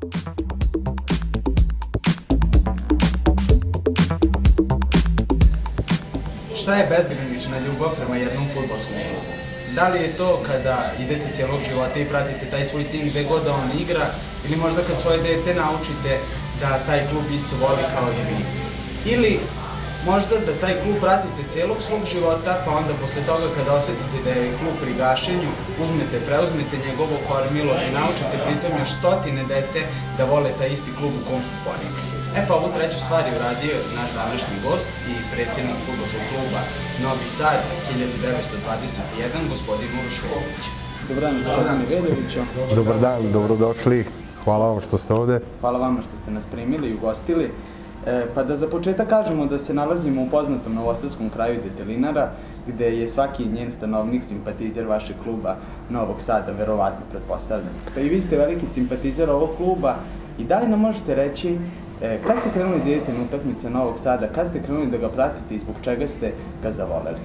Šta je bezgranična ljubav prema jednom futbolskom klubu? Da li je to kada idete cijelog života i pratite taj svoj tim gde god da on igra, ili možda kad svoje dete naučite da taj klub isto voli kao i vi? Ili možda da taj klub pratite cijelog svog života, pa onda posle toga kada osetite da je klub pri gašenju, uzmete, preuzmete njegovo kormilo i naučite pritom još stotine dece da vole taj isti klub u kom su ponikli. E pa ovu treću stvar je uradio naš današnji gost i predsjednik futbolskog kluba Novi Sad 1921, gospodin Uroš Vović. Dobar dan, gospodine Vedovića. Dobar dan, dobrodošli. Hvala vam što ste ovde. Hvala vama što ste nas primili i ugostili. E, pa da za početak kažemo da se nalazimo u poznatom novosadskom kraju Detelinara, gde je svaki njen stanovnik simpatizer vašeg kluba Novog Sada, verovatno, pretpostavljam. Pa i vi ste veliki simpatizer ovog kluba i da li nam možete reći E, kad ste krenuli da idete na utakmice Novog Sada, kad ste krenuli da ga pratite i zbog čega ste ga zavoleli?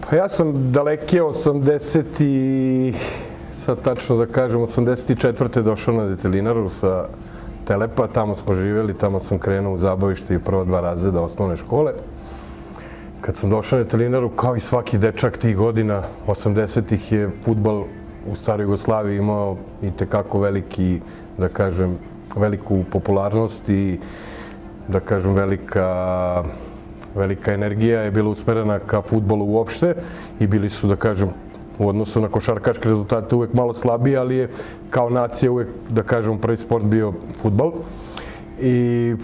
Pa ja sam daleke 80 i sad tačno da kažem 84. došao na Detelinaru sa Telepa, tamo smo živjeli, tamo sam krenuo u zabavište i prva dva razreda osnovne škole. Kad sam došao na Detelinaru, kao i svaki dečak tih godina, 80-ih je futbal u staroj Jugoslaviji imao i tekako veliki, da kažem, veliku popularnost i da kažem velika velika energija je bila usmerena ka futbolu uopšte i bili su da kažem u odnosu na košarkaške rezultate uvek malo slabiji, ali je kao nacija uvek, da kažem, prvi sport bio futbol. I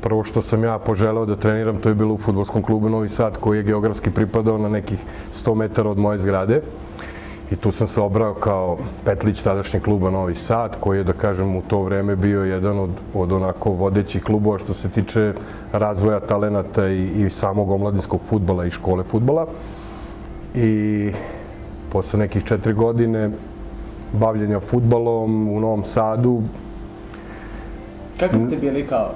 prvo što sam ja poželeo da treniram, to je bilo u futbolskom klubu Novi Sad, koji je geografski pripadao na nekih 100 metara od moje zgrade. I tu sam se obrao kao petlić tadašnjeg kluba Novi Sad, koji je, da kažem, u to vreme bio jedan od, od onako vodećih klubova što se tiče razvoja talenata i, i samog omladinskog futbala i škole futbala. I posle nekih četiri godine bavljenja futbalom u Novom Sadu, Kako ste bili kao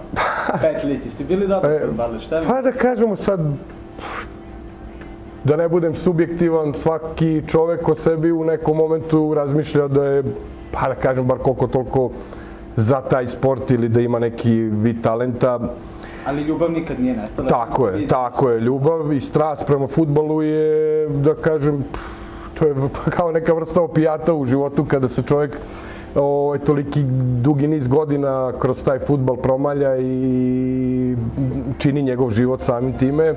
petlići? Ste bili dobri futbaler? Šta mi? Pa da kažemo sad, da ne budem subjektivan, svaki čovek o sebi u nekom momentu razmišlja da je, pa da kažem, bar koliko toliko za taj sport ili da ima neki vid talenta. Ali ljubav nikad nije nestala. Tako je, tako je. Ljubav i strast prema futbolu je, da kažem, to je kao neka vrsta opijata u životu kada se čovjek ovaj, toliki dugi niz godina kroz taj futbal promalja i čini njegov život samim time.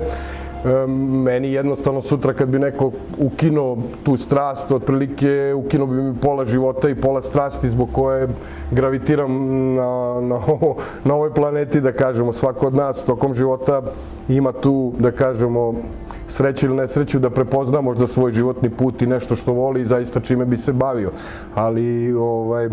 Meni jednostavno sutra kad bi neko ukinuo tu strast, otprilike ukinuo bi mi pola života i pola strasti zbog koje gravitiram na, na, na ovoj planeti, da kažemo, svako od nas tokom života ima tu, da kažemo, sreću ili nesreću da prepozna možda svoj životni put i nešto što voli i zaista čime bi se bavio. Ali, ovaj,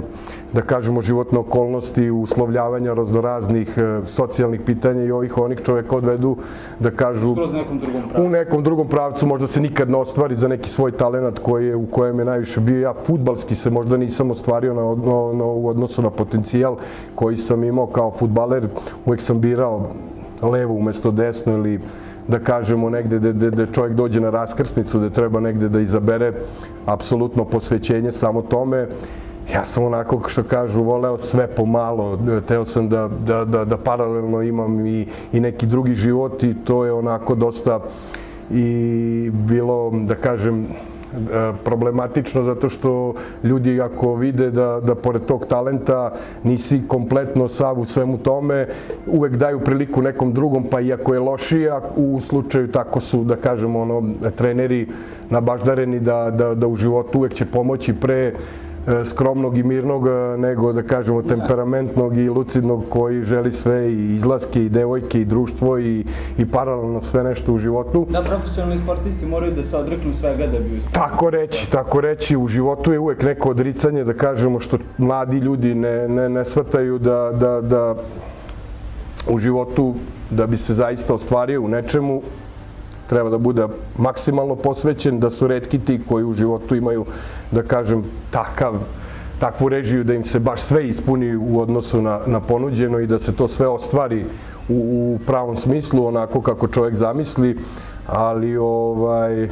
da kažemo, životne okolnosti, uslovljavanja raznoraznih e, socijalnih pitanja i ovih onih čoveka odvedu da kažu nekom u nekom drugom pravcu možda se nikad ne ostvari za neki svoj talenat koji je, u kojem je najviše bio. Ja futbalski se možda nisam ostvario na, na, na, u odnosu na potencijal koji sam imao kao futbaler. Uvek sam birao levo umesto desno ili da kažemo negde da, da, da čovjek dođe na raskrsnicu, da treba negde da izabere apsolutno posvećenje samo tome. Ja sam onako, što kažu, voleo sve pomalo, teo sam da, da, da, da paralelno imam i, i neki drugi život i to je onako dosta i bilo, da kažem, problematično zato što ljudi ako vide da, da pored tog talenta nisi kompletno sav u svemu tome, uvek daju priliku nekom drugom, pa iako je lošija, u slučaju tako su, da kažemo, ono, treneri nabaždareni da, da, da u životu uvek će pomoći pre E, skromnog i mirnog, e, nego da kažemo temperamentnog i lucidnog koji želi sve i izlaske i devojke i društvo i, i paralelno sve nešto u životu. Da, profesionalni sportisti moraju da se odreknu svega da bi uspeli. Tako reći, tako reći, u životu je uvek neko odricanje, da kažemo, što mladi ljudi ne, ne, ne shvataju da, da, da u životu, da bi se zaista ostvario u nečemu, treba da bude maksimalno posvećen, da su redki ti koji u životu imaju, da kažem, takav takvu režiju da im se baš sve ispuni u odnosu na, na ponuđeno i da se to sve ostvari u, u pravom smislu, onako kako čovjek zamisli, ali ovaj,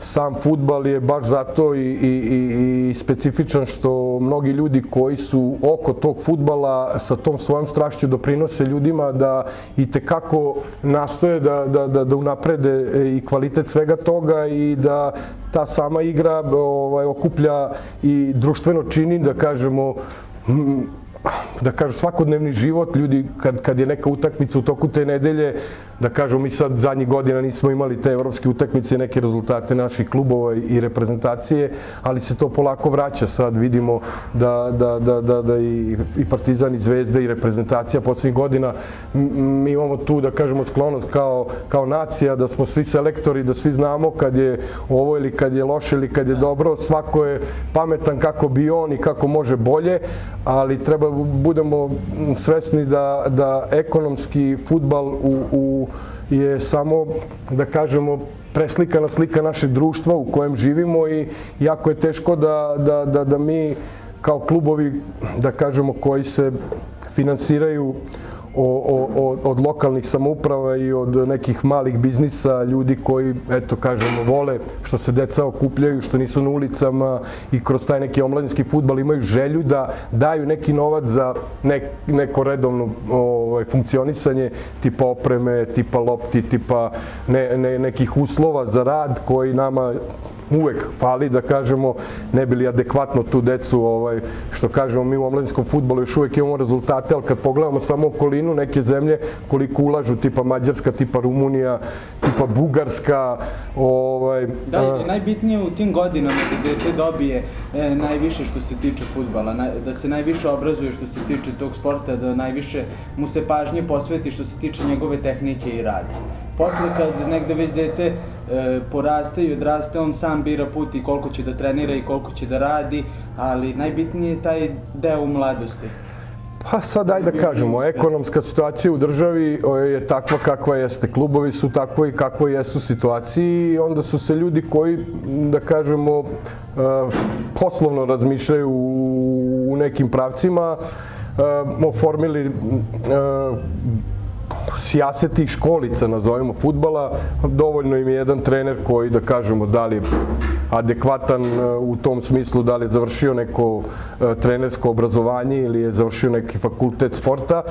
sam futbal je baš zato i, i, i, specifičan što mnogi ljudi koji su oko tog futbala sa tom svojom strašću doprinose ljudima da i tekako nastoje da, da, da, da unaprede i kvalitet svega toga i da ta sama igra ovaj, okuplja i društveno čini, da kažemo, da kažem, svakodnevni život, ljudi, kad, kad je neka utakmica u toku te nedelje, da kažem, mi sad zadnjih godina nismo imali te evropske utakmice, neke rezultate naših klubova i reprezentacije, ali se to polako vraća. Sad vidimo da, da, da, da, da i, i Partizan i Zvezda i reprezentacija poslednjih godina, mi imamo tu, da kažemo, sklonost kao, kao nacija, da smo svi selektori, da svi znamo kad je ovo ili kad je loše ili kad je dobro, svako je pametan kako bi on i kako može bolje, ali treba budemo svesni da, da ekonomski futbal u, u je samo, da kažemo, preslikana slika našeg društva u kojem živimo i jako je teško da, da, da, da mi kao klubovi, da kažemo, koji se finansiraju o, od lokalnih samouprava i od nekih malih biznisa, ljudi koji, eto, kažemo, vole što se deca okupljaju, što nisu na ulicama i kroz taj neki omladinski futbal imaju želju da daju neki novac za nek, neko redovno ovaj, funkcionisanje tipa opreme, tipa lopti, tipa ne, ne, nekih uslova za rad koji nama uvek fali da kažemo ne bili adekvatno tu decu ovaj što kažemo mi u omladinskom fudbalu još uvek imamo rezultate al kad pogledamo samo okolinu neke zemlje koliko ulažu tipa Mađarska tipa Rumunija tipa Bugarska ovaj da je najbitnije u tim godinama da dete dobije e, najviše što se tiče fudbala na, da se najviše obrazuje što se tiče tog sporta da najviše mu se pažnje posveti što se tiče njegove tehnike i rada posle kad negde već dete e, poraste i odraste, on sam bira put i koliko će da trenira i koliko će da radi, ali najbitnije je taj deo mladosti. Pa sad daj da kažemo, ekonomska situacija u državi je takva kakva jeste. Klubovi su takvi kakva jesu situaciji i onda su se ljudi koji, da kažemo, e, poslovno razmišljaju u nekim pravcima, e, oformili sjasetih školica, nazovemo, futbala, dovoljno im je jedan trener koji, da kažemo, da li adekvatan e, u tom smislu, da li je završio neko e, trenersko obrazovanje ili je završio neki fakultet sporta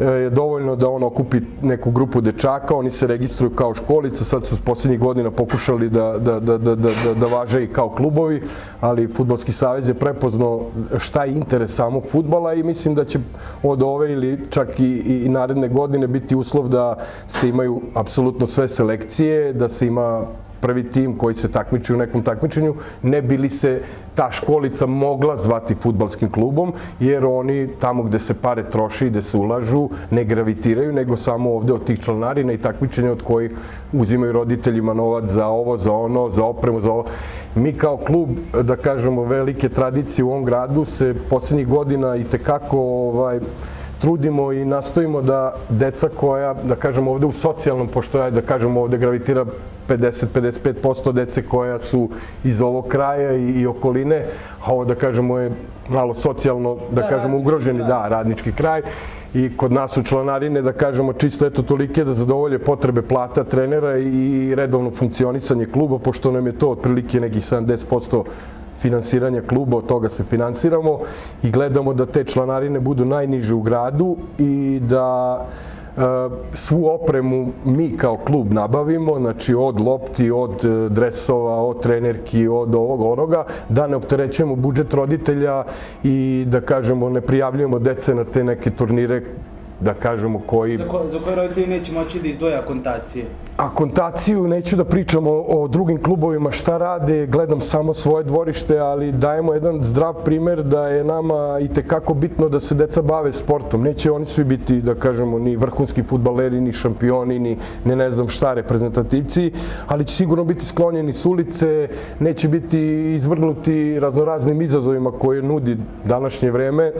je dovoljno da on okupi neku grupu dečaka, oni se registruju kao školica, sad su poslednjih godina pokušali da, da, da, da, da, da važe i kao klubovi, ali Futbolski savez je prepoznao šta je interes samog futbala i mislim da će od ove ili čak i, i naredne godine biti uslov da se imaju apsolutno sve selekcije, da se ima prvi tim koji se takmiči u nekom takmičenju, ne bili se ta školica mogla zvati futbalskim klubom, jer oni tamo gde se pare troši i gde se ulažu ne gravitiraju, nego samo ovde od tih članarina i takmičenja od kojih uzimaju roditeljima novac za ovo, za ono, za opremu, za ovo. Mi kao klub, da kažemo, velike tradicije u ovom gradu se poslednjih godina i tekako ovaj, trudimo i nastojimo da deca koja, da kažemo ovde u socijalnom, pošto je, da kažemo ovde gravitira 50-55% dece koja su iz ovog kraja i, i okoline, a ovo da kažemo je malo socijalno, da, da kažemo ugroženi, da, radnički kraj. I kod nas su članarine, da kažemo, čisto eto tolike da zadovolje potrebe plata trenera i redovno funkcionisanje kluba, pošto nam je to otprilike nekih 70% finansiranja kluba, od toga se finansiramo i gledamo da te članarine budu najniže u gradu i da e, svu opremu mi kao klub nabavimo, znači od lopti, od e, dresova, od trenerki, od ovog onoga, da ne opterećujemo budžet roditelja i da kažemo ne prijavljujemo dece na te neke turnire da kažemo koji... Za, za koje roditelji neće moći da izdvoja akontacije? Akontaciju neću da pričam o, o drugim klubovima šta rade, gledam samo svoje dvorište, ali dajemo jedan zdrav primer da je nama i tekako bitno da se deca bave sportom. Neće oni svi biti, da kažemo, ni vrhunski futbaleri, ni šampioni, ni ne, ne znam šta reprezentativci, ali će sigurno biti sklonjeni s ulice, neće biti izvrgnuti raznoraznim izazovima koje nudi današnje vreme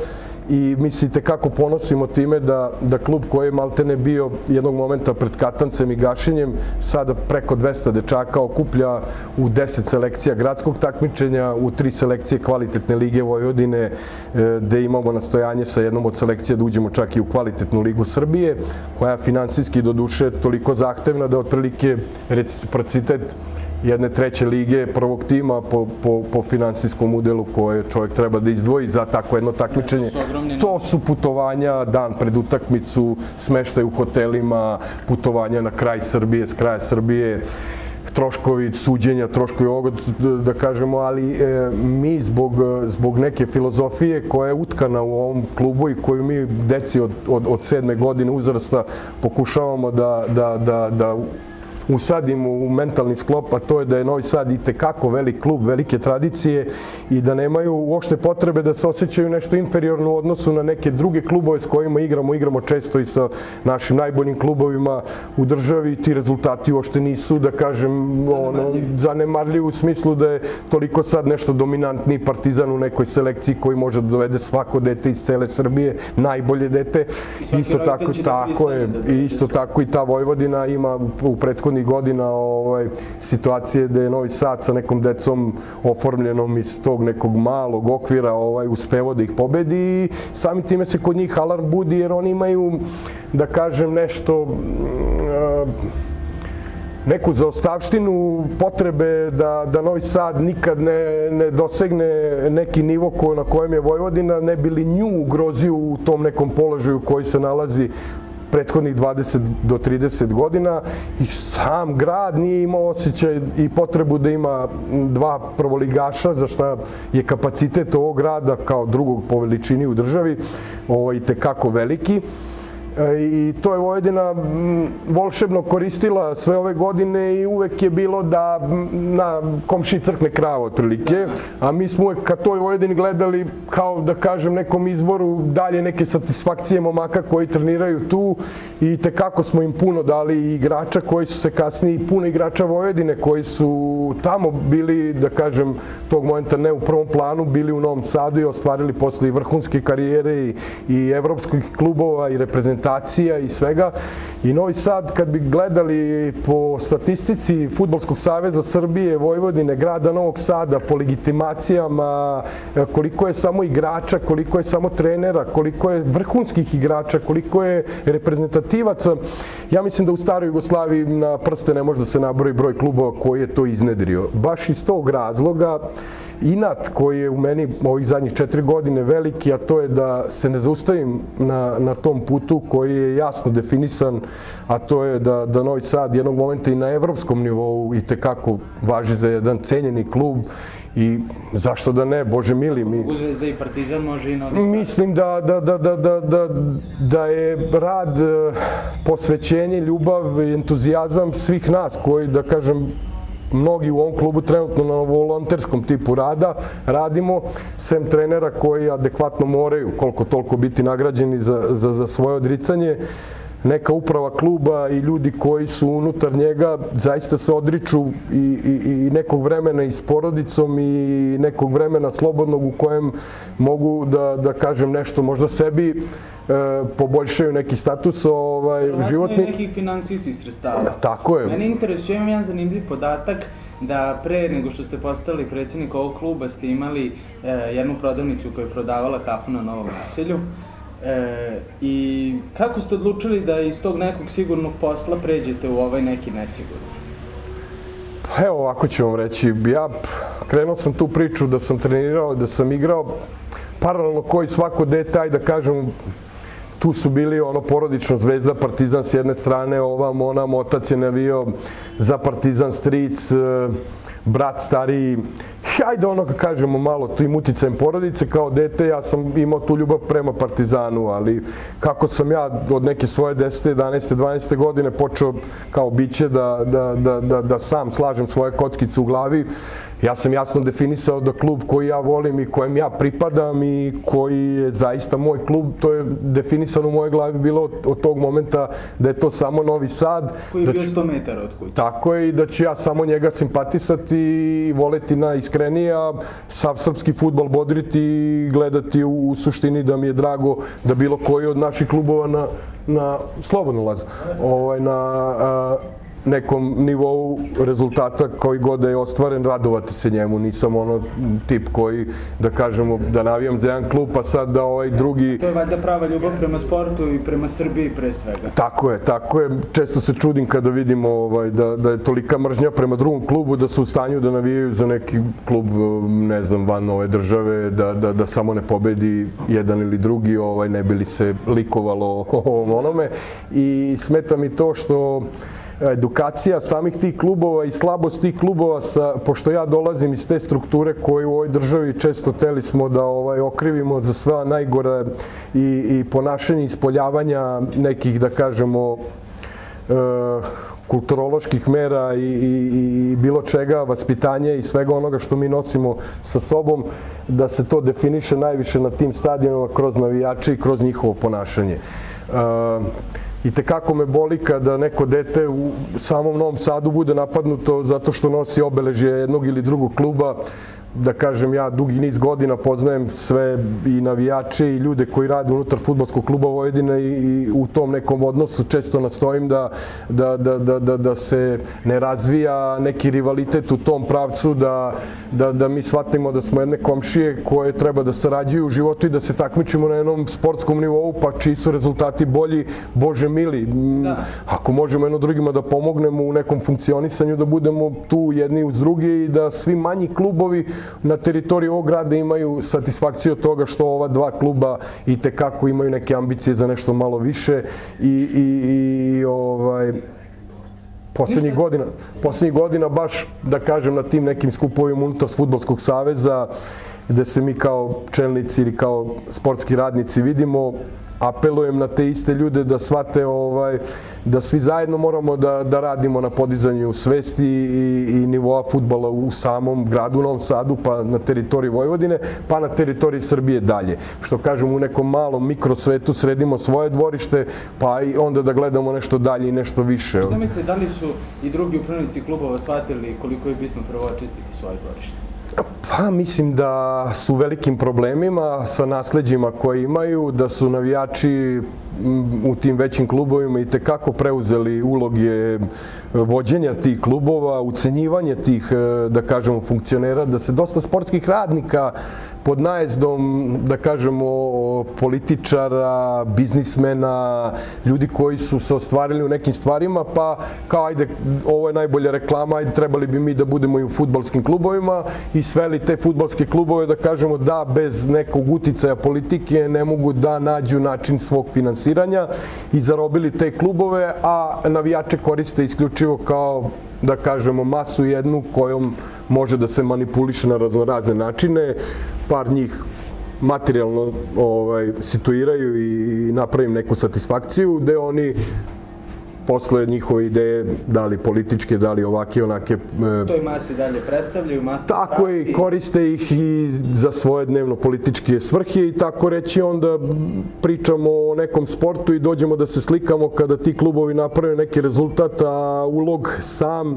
i mislite kako ponosimo time da, da klub koji je maltene bio jednog momenta pred katancem i gašenjem, sada preko 200 dečaka okuplja u 10 selekcija gradskog takmičenja, u tri selekcije kvalitetne lige Vojvodine, e, gde imamo nastojanje sa jednom od selekcija da uđemo čak i u kvalitetnu ligu Srbije, koja je finansijski do duše toliko zahtevna da otprilike reciprocitet jedne treće lige prvog tima po, po, po finansijskom udelu koje čovjek treba da izdvoji za tako jedno takmičenje. To su putovanja dan pred utakmicu, smeštaj u hotelima, putovanja na kraj Srbije, s kraja Srbije troškovi suđenja, troškovi ovoga, da kažemo, ali e, mi zbog, zbog neke filozofije koja je utkana u ovom klubu i koju mi deci od, od, od sedme godine uzrasta pokušavamo da, da, da, da usadimo u mentalni sklop, a to je da je Novi Sad i tekako velik klub, velike tradicije i da nemaju uopšte potrebe da se osjećaju nešto inferiorno u odnosu na neke druge klubove s kojima igramo. Igramo često i sa našim najboljim klubovima u državi. Ti rezultati uopšte nisu, da kažem, ono, zanemarljivi u smislu da je toliko sad nešto dominantni partizan u nekoj selekciji koji može da dovede svako dete iz cele Srbije, najbolje dete. Isto tako, da tako je, da isto tako i ta Vojvodina ima u prethodnih godina ovaj, situacije da je Novi Sad sa nekom decom oformljenom iz tog nekog malog okvira ovaj, uspevo da ih pobedi i samim time se kod njih alarm budi jer oni imaju, da kažem, nešto mm, neku zaostavštinu, potrebe da, da Novi Sad nikad ne, ne dosegne neki nivo ko, na kojem je Vojvodina, ne bi li nju ugrozio u tom nekom položaju koji se nalazi prethodnih 20 do 30 godina i sam grad nije imao osjećaj i potrebu da ima dva prvoligaša za šta je kapacitet ovog grada kao drugog po veličini u državi ovaj, tekako veliki. E, i to je Vojvodina volšebno koristila sve ove godine i uvek je bilo da na komši crkne krava otprilike, a mi smo uvek ka toj Vojvodini gledali kao da kažem nekom izvoru dalje neke satisfakcije momaka koji treniraju tu i tekako smo im puno dali igrača koji su se kasnije i puno igrača Vojvodine koji su tamo bili da kažem tog momenta ne u prvom planu, bili u Novom Sadu i ostvarili posle i vrhunske karijere i, i evropskih klubova i reprezentacija reprezentacija i svega. I Novi Sad, kad bi gledali po statistici Futbolskog saveza Srbije, Vojvodine, grada Novog Sada, po legitimacijama, koliko je samo igrača, koliko je samo trenera, koliko je vrhunskih igrača, koliko je reprezentativaca, ja mislim da u staroj Jugoslaviji na prste ne može da se nabroji broj klubova koji je to iznedrio. Baš iz tog razloga inat koji je u meni ovih zadnjih četiri godine veliki, a to je da se ne zaustavim na, na tom putu koji je jasno definisan, a to je da, da Novi Sad jednog momenta i na evropskom nivou i tekako važi za jedan cenjeni klub i zašto da ne, Bože mili mi. Mogu Zvezda i Partizan, može i Novi Sad. Mislim da, da, da, da, da, da, da je rad, posvećenje, ljubav entuzijazam svih nas koji, da kažem, mnogi u ovom klubu trenutno na volonterskom tipu rada radimo, sem trenera koji adekvatno moraju koliko toliko biti nagrađeni za, za, za svoje odricanje neka uprava kluba i ljudi koji su unutar njega zaista se odriču i, i, i nekog vremena i s porodicom i nekog vremena slobodnog u kojem mogu da, da kažem nešto možda sebi e, poboljšaju neki status ovaj, Vratno životni. je nekih finansijskih sredstava. Tako je. Mene interesuje, imam jedan zanimljiv podatak da pre nego što ste postali predsjednik ovog kluba ste imali e, jednu prodavnicu koja je prodavala kafu na Novom naselju. E, I kako ste odlučili da iz tog nekog sigurnog posla pređete u ovaj neki nesigurni? Pa evo ovako ću vam reći, ja krenuo sam tu priču da sam trenirao, da sam igrao paralelno koji svako detaj, da kažem, tu su bili ono porodično Zvezda, Partizan s jedne strane, ovam, onam, otac je navio za Partizan Stric, brat stariji, hajde ono kad kažemo malo tim uticajem porodice, kao dete ja sam imao tu ljubav prema Partizanu, ali kako sam ja od neke svoje 10. 11. 12. godine počeo kao biće da, da, da, da, da sam slažem svoje kockice u glavi, ja sam jasno definisao da klub koji ja volim i kojem ja pripadam i koji je zaista moj klub, to je definisano u mojoj glavi bilo od, od tog momenta da je to samo Novi Sad. Koji je da bio ću, 100 metara od kuće. Tako je i da ću ja samo njega simpatisati i voleti najiskrenije, a sav srpski futbol bodriti i gledati u, u suštini da mi je drago da bilo koji od naših klubova na, na slobodno laz. Ovaj, na, a, nekom nivou rezultata koji god da je ostvaren, radovati se njemu. Nisam ono tip koji, da kažemo, da navijam za jedan klub, pa sad da ovaj drugi... To je valjda prava ljubav prema sportu i prema Srbiji pre svega. Tako je, tako je. Često se čudim kada vidimo ovaj, da, da je tolika mržnja prema drugom klubu, da su u stanju da navijaju za neki klub, ne znam, van ove države, da, da, da samo ne pobedi jedan ili drugi, ovaj, ne bi li se likovalo ovom onome. I smeta mi to što edukacija samih tih klubova i slabost tih klubova, sa, pošto ja dolazim iz te strukture koje u ovoj državi često teli smo da ovaj, okrivimo za sva najgore i, i ponašanje ispoljavanja nekih, da kažemo, e, kulturoloških mera i, i, i bilo čega, vaspitanje i svega onoga što mi nosimo sa sobom, da se to definiše najviše na tim stadionima kroz navijače i kroz njihovo ponašanje. E, i tekako me boli kada neko dete u samom Novom Sadu bude napadnuto zato što nosi obeležje jednog ili drugog kluba da kažem ja dugi niz godina poznajem sve i navijače i ljude koji rade unutar futbolskog kluba Vojvodine i, i u tom nekom odnosu često nastojim da, da, da, da, da, da se ne razvija neki rivalitet u tom pravcu, da, da, da mi shvatimo da smo jedne komšije koje treba da sarađuju u životu i da se takmičimo na jednom sportskom nivou, pa čiji su rezultati bolji, Bože mili. Da. Ako možemo jedno drugima da pomognemo u nekom funkcionisanju, da budemo tu jedni uz druge i da svi manji klubovi na teritoriji ovog grada imaju satisfakciju od toga što ova dva kluba i tekako imaju neke ambicije za nešto malo više i, i, i ovaj, poslednjih godina, poslednjih godina baš, da kažem, na tim nekim skupovima unutar Futbolskog saveza, gde se mi kao čelnici ili kao sportski radnici vidimo, apelujem na te iste ljude da shvate ovaj, da svi zajedno moramo da, da radimo na podizanju svesti i, i nivoa futbala u samom gradu Novom Sadu, pa na teritoriji Vojvodine, pa na teritoriji Srbije dalje. Što kažem, u nekom malom mikrosvetu sredimo svoje dvorište, pa i onda da gledamo nešto dalje i nešto više. Šta mislite, da li su i drugi upravnici klubova shvatili koliko je bitno prvo očistiti svoje dvorište? Pa mislim da su velikim problemima sa nasledđima koje imaju, da su navijači u tim većim klubovima i tekako preuzeli uloge vođenja tih klubova, ucenjivanje tih, e, da kažemo, funkcionera, da se dosta sportskih radnika pod najezdom, da kažemo, političara, biznismena, ljudi koji su se ostvarili u nekim stvarima, pa kao ajde, ovo je najbolja reklama, ajde, trebali bi mi da budemo i u futbolskim klubovima i sveli te futbolske klubove da kažemo da bez nekog uticaja politike ne mogu da nađu način svog finansiranja i zarobili te klubove, a navijače koriste isključivo kao da kažemo, masu jednu kojom može da se manipuliše na razne načine. Par njih materijalno ovaj, situiraju i napravim neku satisfakciju, gde oni posle njihove ideje, da li političke, da li ovake, onake... E, to i masi dalje predstavljaju, masi Tako je, i koriste ih i za svoje dnevno političke svrhe i tako reći onda pričamo o nekom sportu i dođemo da se slikamo kada ti klubovi naprave neki rezultat, a ulog sam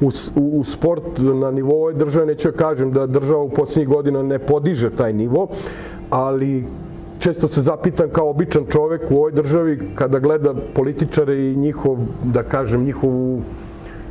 u, u, u sport na nivou ove države, neću ja kažem da država u posljednjih godina ne podiže taj nivo, ali često se zapitam kao običan čovek u ovoj državi kada gleda političare i njihov, da kažem, njihovu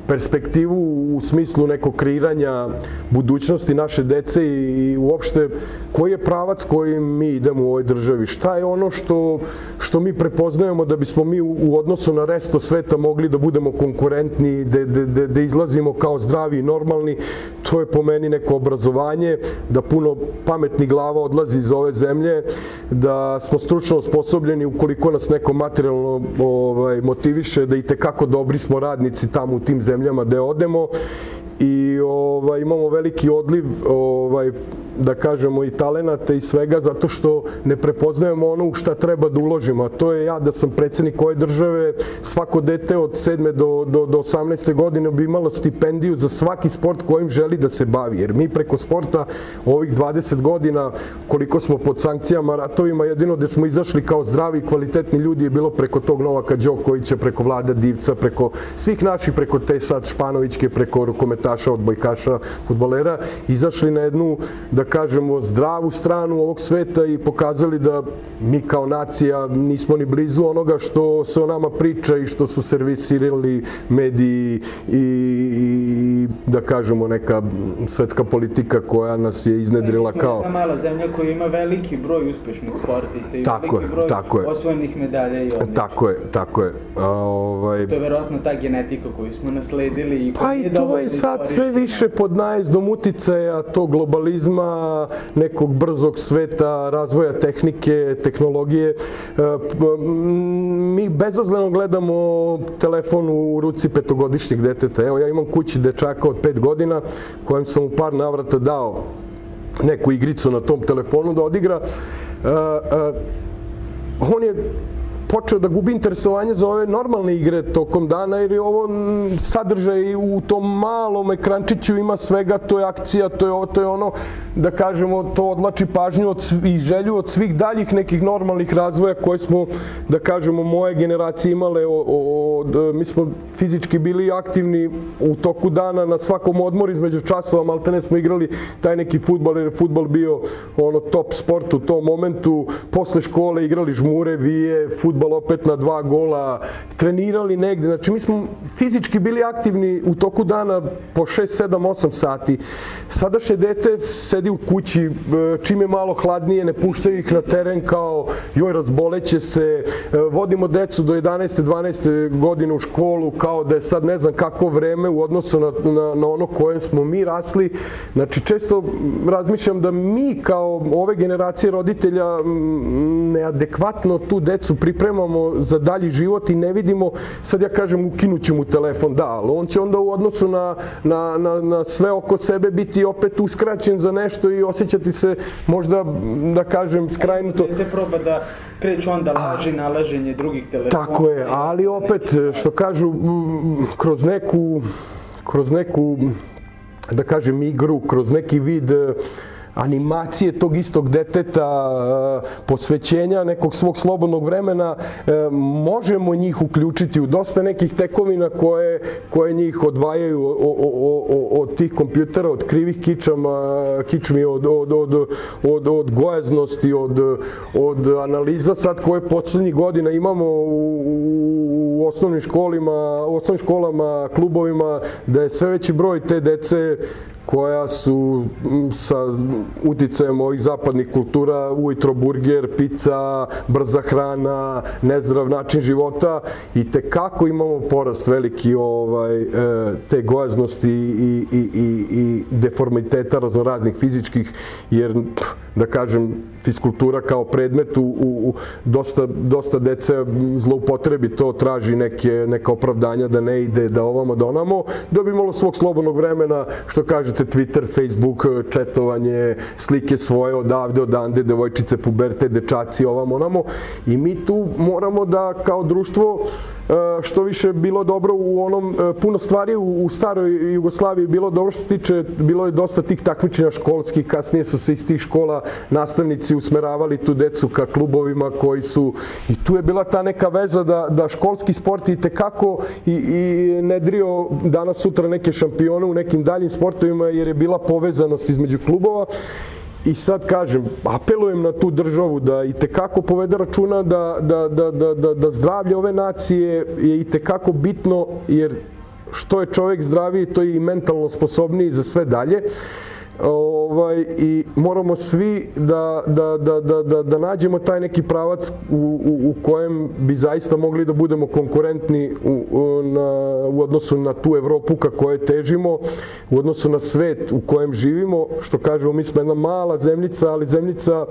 perspektivu u smislu nekog kreiranja budućnosti naše dece i uopšte koji je pravac kojim mi idemo u ovoj državi? Šta je ono što, što mi prepoznajemo da bismo mi u odnosu na resto sveta mogli da budemo konkurentni, da, da, da, da izlazimo kao zdravi i normalni? To je po meni neko obrazovanje, da puno pametnih glava odlazi iz ove zemlje, da smo stručno osposobljeni ukoliko nas neko materijalno ovaj, motiviše, da i tekako dobri smo radnici tamo u tim zemljama zemljama gde odemo i ovaj, imamo veliki odliv ovaj, da kažemo i talenata i svega zato što ne prepoznajemo ono u šta treba da uložimo a to je ja da sam predsednik ove države svako dete od 7. do, do, do 18. godine bi imalo stipendiju za svaki sport kojim želi da se bavi jer mi preko sporta ovih 20 godina koliko smo pod sankcijama ratovima jedino gde smo izašli kao zdravi i kvalitetni ljudi je bilo preko tog Novaka Đokovića preko Vlada Divca preko svih naših preko te sad Španovićke preko rukometaša odbojkaša futbolera izašli na jednu da kažemo, zdravu stranu ovog sveta i pokazali da mi kao nacija nismo ni blizu onoga što se o nama priča i što su servisirali mediji i, i da kažemo neka svetska politika koja nas je iznedrila kao... Jedna mala zemlja koja ima veliki broj uspešnih sportista i tako veliki je, broj tako je. osvojenih medalja i odličja. Tako je, tako je. A, ovaj, To je verovatno ta genetika koju smo nasledili i Pa i to je sad sve više pod najezdom uticaja tog globalizma, nekog brzog sveta, razvoja tehnike, tehnologije. E, Mi bezazleno gledamo telefon u ruci petogodišnjeg deteta. Evo, ja imam kući dečaka od pet godina, kojem sam u par navrata dao neku igricu na tom telefonu da odigra. E, e, on je počeo da gubi interesovanje za ove normalne igre tokom dana, jer je ovo sadržaj u tom malom ekrančiću ima svega, to je akcija, to je to je ono, da kažemo, to odlači pažnju od, i želju od svih daljih nekih normalnih razvoja koje smo, da kažemo, moje generacije imale. O, o, od, mi smo fizički bili aktivni u toku dana na svakom odmoru između časova, maltene smo igrali taj neki futbol, jer je futbol bio ono top sport u tom momentu. Posle škole igrali žmure, vije, futbol opet na dva gola, trenirali negde. Znači mi smo fizički bili aktivni u toku dana po 6, 7, 8 sati. Sadašnje dete sedi u kući, e, čim je malo hladnije, ne puštaju ih na teren kao joj razboleće se, e, vodimo decu do 11. 12. godine u školu kao da je sad ne znam kako vreme u odnosu na, na, na ono kojem smo mi rasli. Znači često razmišljam da mi kao ove generacije roditelja neadekvatno tu decu pripremamo za dalji život i ne vidimo, sad ja kažem ukinuću mu telefon, da, ali on će onda u odnosu na, na, na, na sve oko sebe biti opet uskraćen za nešto i osjećati se možda, da kažem, skrajnuto. Dete proba da kreću onda laži, nalaženje drugih telefona. Tako je, ali opet, što kažu, kroz neku, kroz neku, da kažem, igru, kroz neki vid animacije tog istog deteta, eh, posvećenja nekog svog slobodnog vremena, eh, možemo njih uključiti u dosta nekih tekovina koje, koje njih odvajaju od tih kompjutera, od krivih kičama, kičmi, od, od, od, od, od gojaznosti, od, od analiza sad koje poslednjih godina imamo u, u osnovnim školima, u osnovnim školama, klubovima, da je sve veći broj te dece koja su sa uticajem ovih zapadnih kultura, ujutro burger, pizza, brza hrana, nezdrav način života i te kako imamo porast veliki ovaj, e, te gojaznosti i, i, i, i deformiteta raznoraznih fizičkih, jer da kažem, fiskultura kao predmet u, u, dosta, dosta dece zloupotrebi to, traži neke, neka opravdanja da ne ide, da ovamo, da onamo, da bi imalo svog slobodnog vremena, što kažete, Twitter, Facebook, četovanje, slike svoje odavde, odande, devojčice, puberte, dečaci, ovamo, onamo. I mi tu moramo da kao društvo e, što više bilo dobro u onom, e, puno stvari u, u staroj Jugoslaviji bilo dobro što se tiče, bilo je dosta tih takmičenja školskih, kasnije su se iz tih škola nastavnici usmeravali tu decu ka klubovima koji su, i tu je bila ta neka veza da, da školski sport i tekako i, i nedrio danas sutra neke šampione u nekim daljim sportovima jer je bila povezanost između klubova I sad kažem, apelujem na tu državu da i tekako povede računa da, da, da, da, da, da zdravlje ove nacije je i tekako bitno, jer što je čovek zdraviji, to je i mentalno sposobniji za sve dalje. Ovaj, I moramo svi da, da, da, da, da, da nađemo taj neki pravac u, u, u kojem bi zaista mogli da budemo konkurentni u, u, na, u odnosu na tu Evropu ka kojoj težimo, u odnosu na svet u kojem živimo. Što kažemo, mi smo jedna mala zemljica, ali zemljica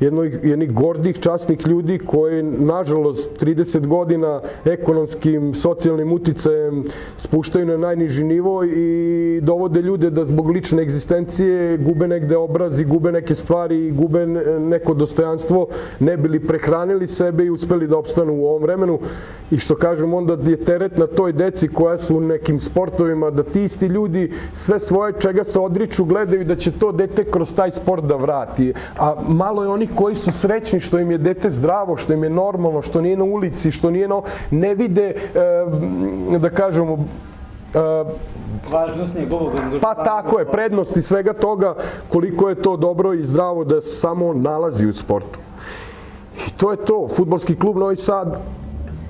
jednih, jednih gordih, časnih ljudi koji, nažalost, 30 godina ekonomskim, socijalnim uticajem spuštaju na najniži nivo i dovode ljude da zbog lične egzistencije gube negde obraz i gube neke stvari i gube neko dostojanstvo, ne bili prehranili sebe i uspeli da opstanu u ovom vremenu. I što kažem, onda je teret na toj deci koja su u nekim sportovima, da ti isti ljudi sve svoje čega se odriču gledaju da će to dete kroz taj sport da vrati. A malo je onih koji su srećni što im je dete zdravo, što im je normalno, što nije na ulici, što nije na... ne vide, e, da kažemo, Važnost njegovog angažmana. Pa tako je, prednosti svega toga, koliko je to dobro i zdravo da se samo nalazi u sportu. I to je to, futbolski klub Novi Sad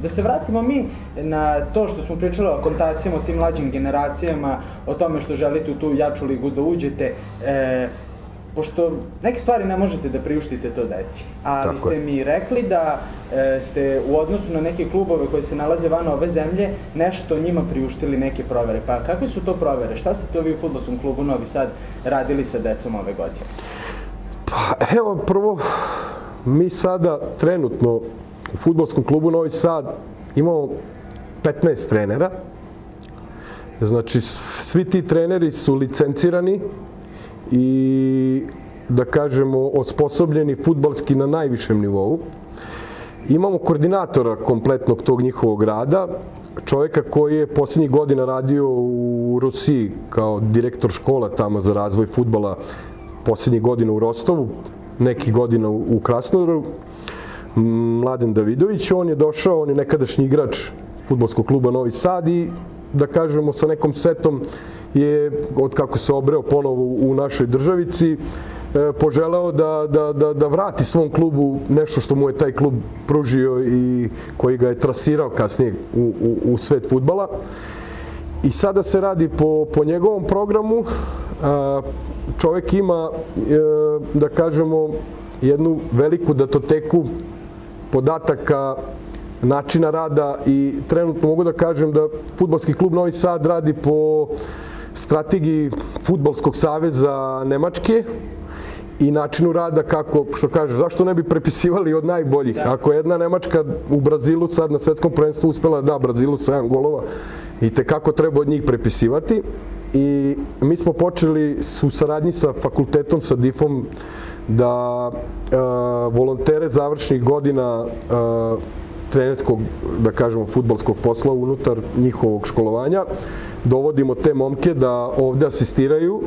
Da se vratimo mi na to što smo pričali o kontacijama, o tim mlađim generacijama, o tome što želite u tu jaču ligu da uđete. E, pošto neke stvari ne možete da priuštite to deci, ali Tako ste je. mi rekli da e, ste u odnosu na neke klubove koji se nalaze van ove zemlje nešto njima priuštili neke provere. Pa kakve su to provere? Šta ste to vi u futbolskom klubu Novi Sad radili sa decom ove godine? Pa evo prvo, mi sada trenutno u futbolskom klubu Novi Sad imamo 15 trenera. Znači, svi ti treneri su licencirani i da kažemo osposobljeni futbalski na najvišem nivou. Imamo koordinatora kompletnog tog njihovog rada, čovjeka koji je posljednjih godina radio u Rusiji kao direktor škola tamo za razvoj futbala posljednjih godina u Rostovu, nekih godina u u Krasnodaru, Mladen Davidović, on je došao, on je nekadašnji igrač futbolskog kluba Novi Sad i da kažemo sa nekom setom je, od kako se obreo ponovo u našoj državici, e, poželeo da, da, da, da vrati svom klubu nešto što mu je taj klub pružio i koji ga je trasirao kasnije u, u, u svet futbala. I sada se radi po, po njegovom programu. A, čovek ima, e, da kažemo, jednu veliku datoteku podataka načina rada i trenutno mogu da kažem da futbolski klub Novi Sad radi po strategiji Futbolskog saveza Nemačke i načinu rada kako, što kaže, zašto ne bi prepisivali od najboljih? Ako je jedna Nemačka u Brazilu sad na svetskom prvenstvu uspela da da Brazilu 7 golova i te kako treba od njih prepisivati. I mi smo počeli u saradnji sa fakultetom, sa DIF-om, da e, volontere završnih godina e, trenerskog, da kažemo, futbolskog posla unutar njihovog školovanja. Dovodimo te momke da ovde asistiraju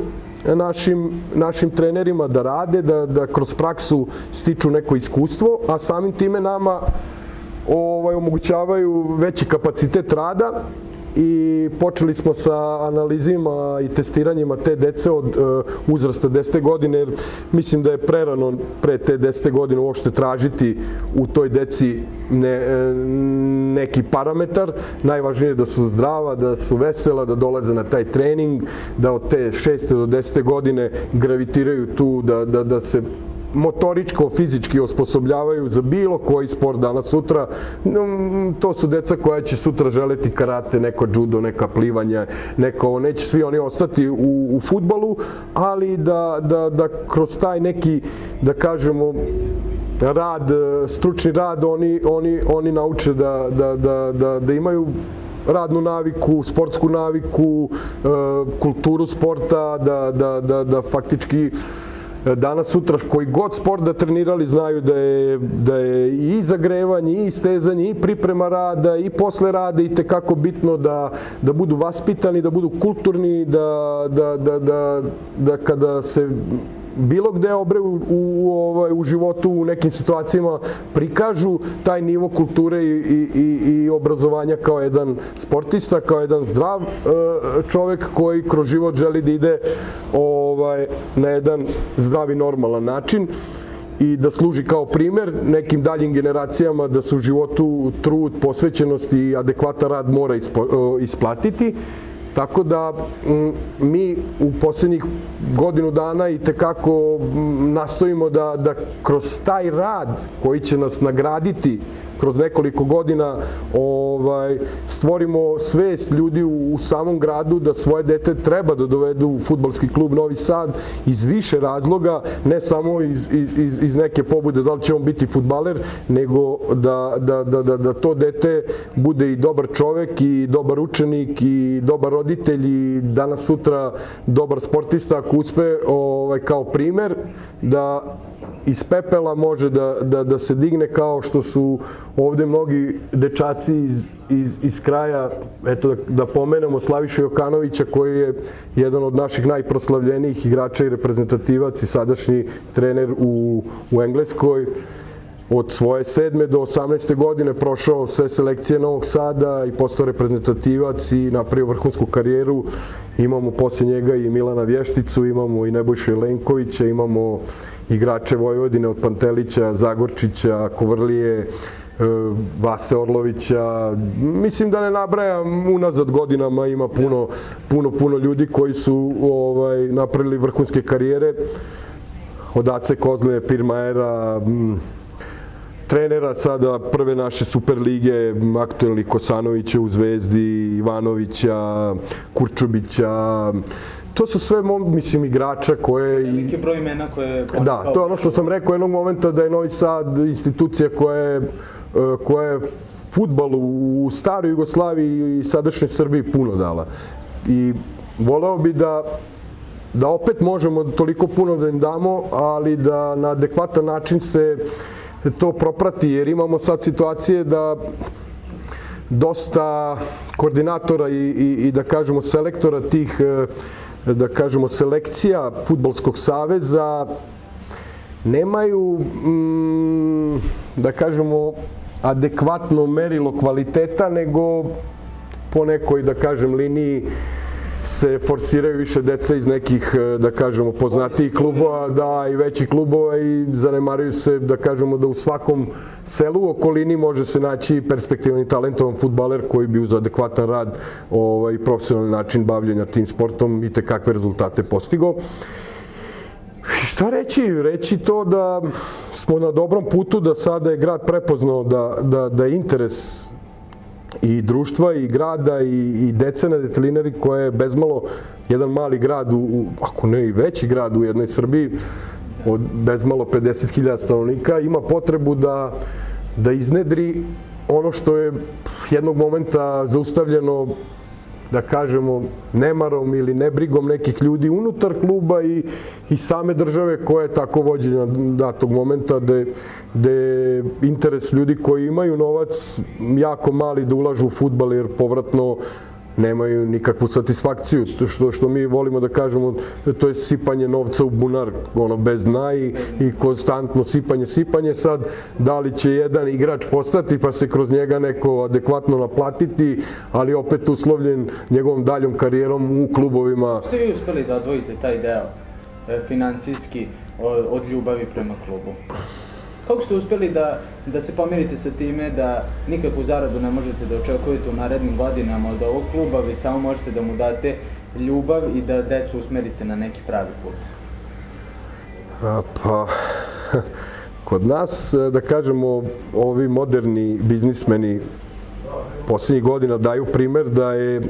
našim, našim trenerima, da rade, da, da kroz praksu stiču neko iskustvo, a samim time nama ovaj, omogućavaju veći kapacitet rada i počeli smo sa analizima i testiranjima te dece od uh, uzrasta 10. godine, jer mislim da je prerano pre te 10. godine uopšte tražiti u toj deci ne, e, neki parametar. Najvažnije je da su zdrava, da su vesela, da dolaze na taj trening, da od te 6. do 10. godine gravitiraju tu, da, da, da se motoričko, fizički osposobljavaju za bilo koji sport danas sutra. To su deca koja će sutra želeti karate, neko judo, neka plivanja, neko. Neće svi oni ostati u, u futbolu, ali da, da, da kroz taj neki, da kažemo, rad, stručni rad, oni, oni, oni nauče da, da, da, da, da imaju radnu naviku, sportsku naviku, e, kulturu sporta, da, da, da, da faktički danas sutra koji god sport da trenirali znaju da je, da je i zagrevanje i stezanje i priprema rada i posle rada i tekako bitno da, da budu vaspitani, da budu kulturni, da, da, da, da, da kada se bilo gde obre u, u, ovaj, u životu u nekim situacijama prikažu taj nivo kulture i, i, i, i obrazovanja kao jedan sportista, kao jedan zdrav e, čovek koji kroz život želi da ide ovaj, na jedan zdravi normalan način i da služi kao primer nekim daljim generacijama da se u životu trud, posvećenost i adekvatan rad mora e, isplatiti. Tako da mi u poslednjih godinu dana i tekako nastojimo da, da kroz taj rad koji će nas nagraditi kroz nekoliko godina ovaj, stvorimo svest ljudi u, u samom gradu da svoje dete treba da dovedu u futbalski klub Novi Sad iz više razloga, ne samo iz, iz, iz, iz neke pobude da li će on biti futbaler, nego da, da, da, da, da to dete bude i dobar čovek i dobar učenik i dobar roditelj i danas sutra dobar sportista ako uspe ovaj, kao primer da iz pepela može da, da, da se digne kao što su ovde mnogi dečaci iz, iz, iz kraja, eto da, da pomenemo Slaviša Jokanovića koji je jedan od naših najproslavljenijih igrača i reprezentativac i sadašnji trener u, u Engleskoj. od svoje sedme do 18. godine prošao sve selekcije Novog Sada i postao reprezentativac i napravio vrhunsku karijeru. Imamo posle njega i Milana Vješticu, imamo i Nebojša Jelenkovića, imamo igrače Vojvodine od Pantelića, Zagorčića, Kovrlije, e, Vase Orlovića. Mislim da ne nabrajam unazad godinama, ima puno, puno, puno ljudi koji su ovaj, napravili vrhunske karijere. Od Ace Kozle, Pirmajera, trenera sada prve naše Superlige, aktuelnih Kosanovića u Zvezdi, Ivanovića, Kurčubića, to su sve, mislim, igrača koje... Veliki broj imena koje... Da, to je ono što sam rekao jednog momenta da je Novi Sad institucija koja je, koja je futbalu u staroj Jugoslaviji i sadašnjoj Srbiji puno dala. I voleo bi da da opet možemo toliko puno da im damo, ali da na adekvatan način se to proprati, jer imamo sad situacije da dosta koordinatora i, i, i da kažemo selektora tih da kažemo selekcija Futbolskog saveza nemaju mm, da kažemo adekvatno merilo kvaliteta nego po nekoj da kažem liniji se forsiraju više deca iz nekih, e, da kažemo, poznatijih klubova, da, i većih klubova i zanemaruju se, da kažemo, da u svakom selu u okolini može se naći perspektivan i talentovan futbaler koji bi uz adekvatan rad ovaj, profesionalni način bavljenja tim sportom i te kakve rezultate postigao. Šta reći? Reći to da smo na dobrom putu, da sada je grad prepoznao da, da, da je interes i društva i grada i, i dece na detelinari koja je bezmalo jedan mali grad, u, ako ne i veći grad u jednoj Srbiji, od bezmalo 50.000 stanovnika, ima potrebu da, da iznedri ono što je jednog momenta zaustavljeno da kažemo, nemarom ili nebrigom nekih ljudi unutar kluba i, i same države koja je tako vođena datog momenta da je interes ljudi koji imaju novac jako mali da ulažu u futbal jer povratno nemaju nikakvu satisfakciju, što, što mi volimo da kažemo, to je sipanje novca u bunar, ono, bez dna i, i konstantno sipanje, sipanje. Sad, da li će jedan igrač postati, pa se kroz njega neko adekvatno naplatiti, ali opet uslovljen njegovom daljom karijerom u klubovima. Ste vi uspeli da odvojite taj deo e, financijski od ljubavi prema klubu? Kako ste uspeli da, da se pomirite sa time da nikakvu zaradu ne možete da očekujete u narednim godinama od ovog kluba, već samo možete da mu date ljubav i da decu usmerite na neki pravi put? A, pa, kod nas, da kažemo, ovi moderni biznismeni poslednjih godina daju primer da je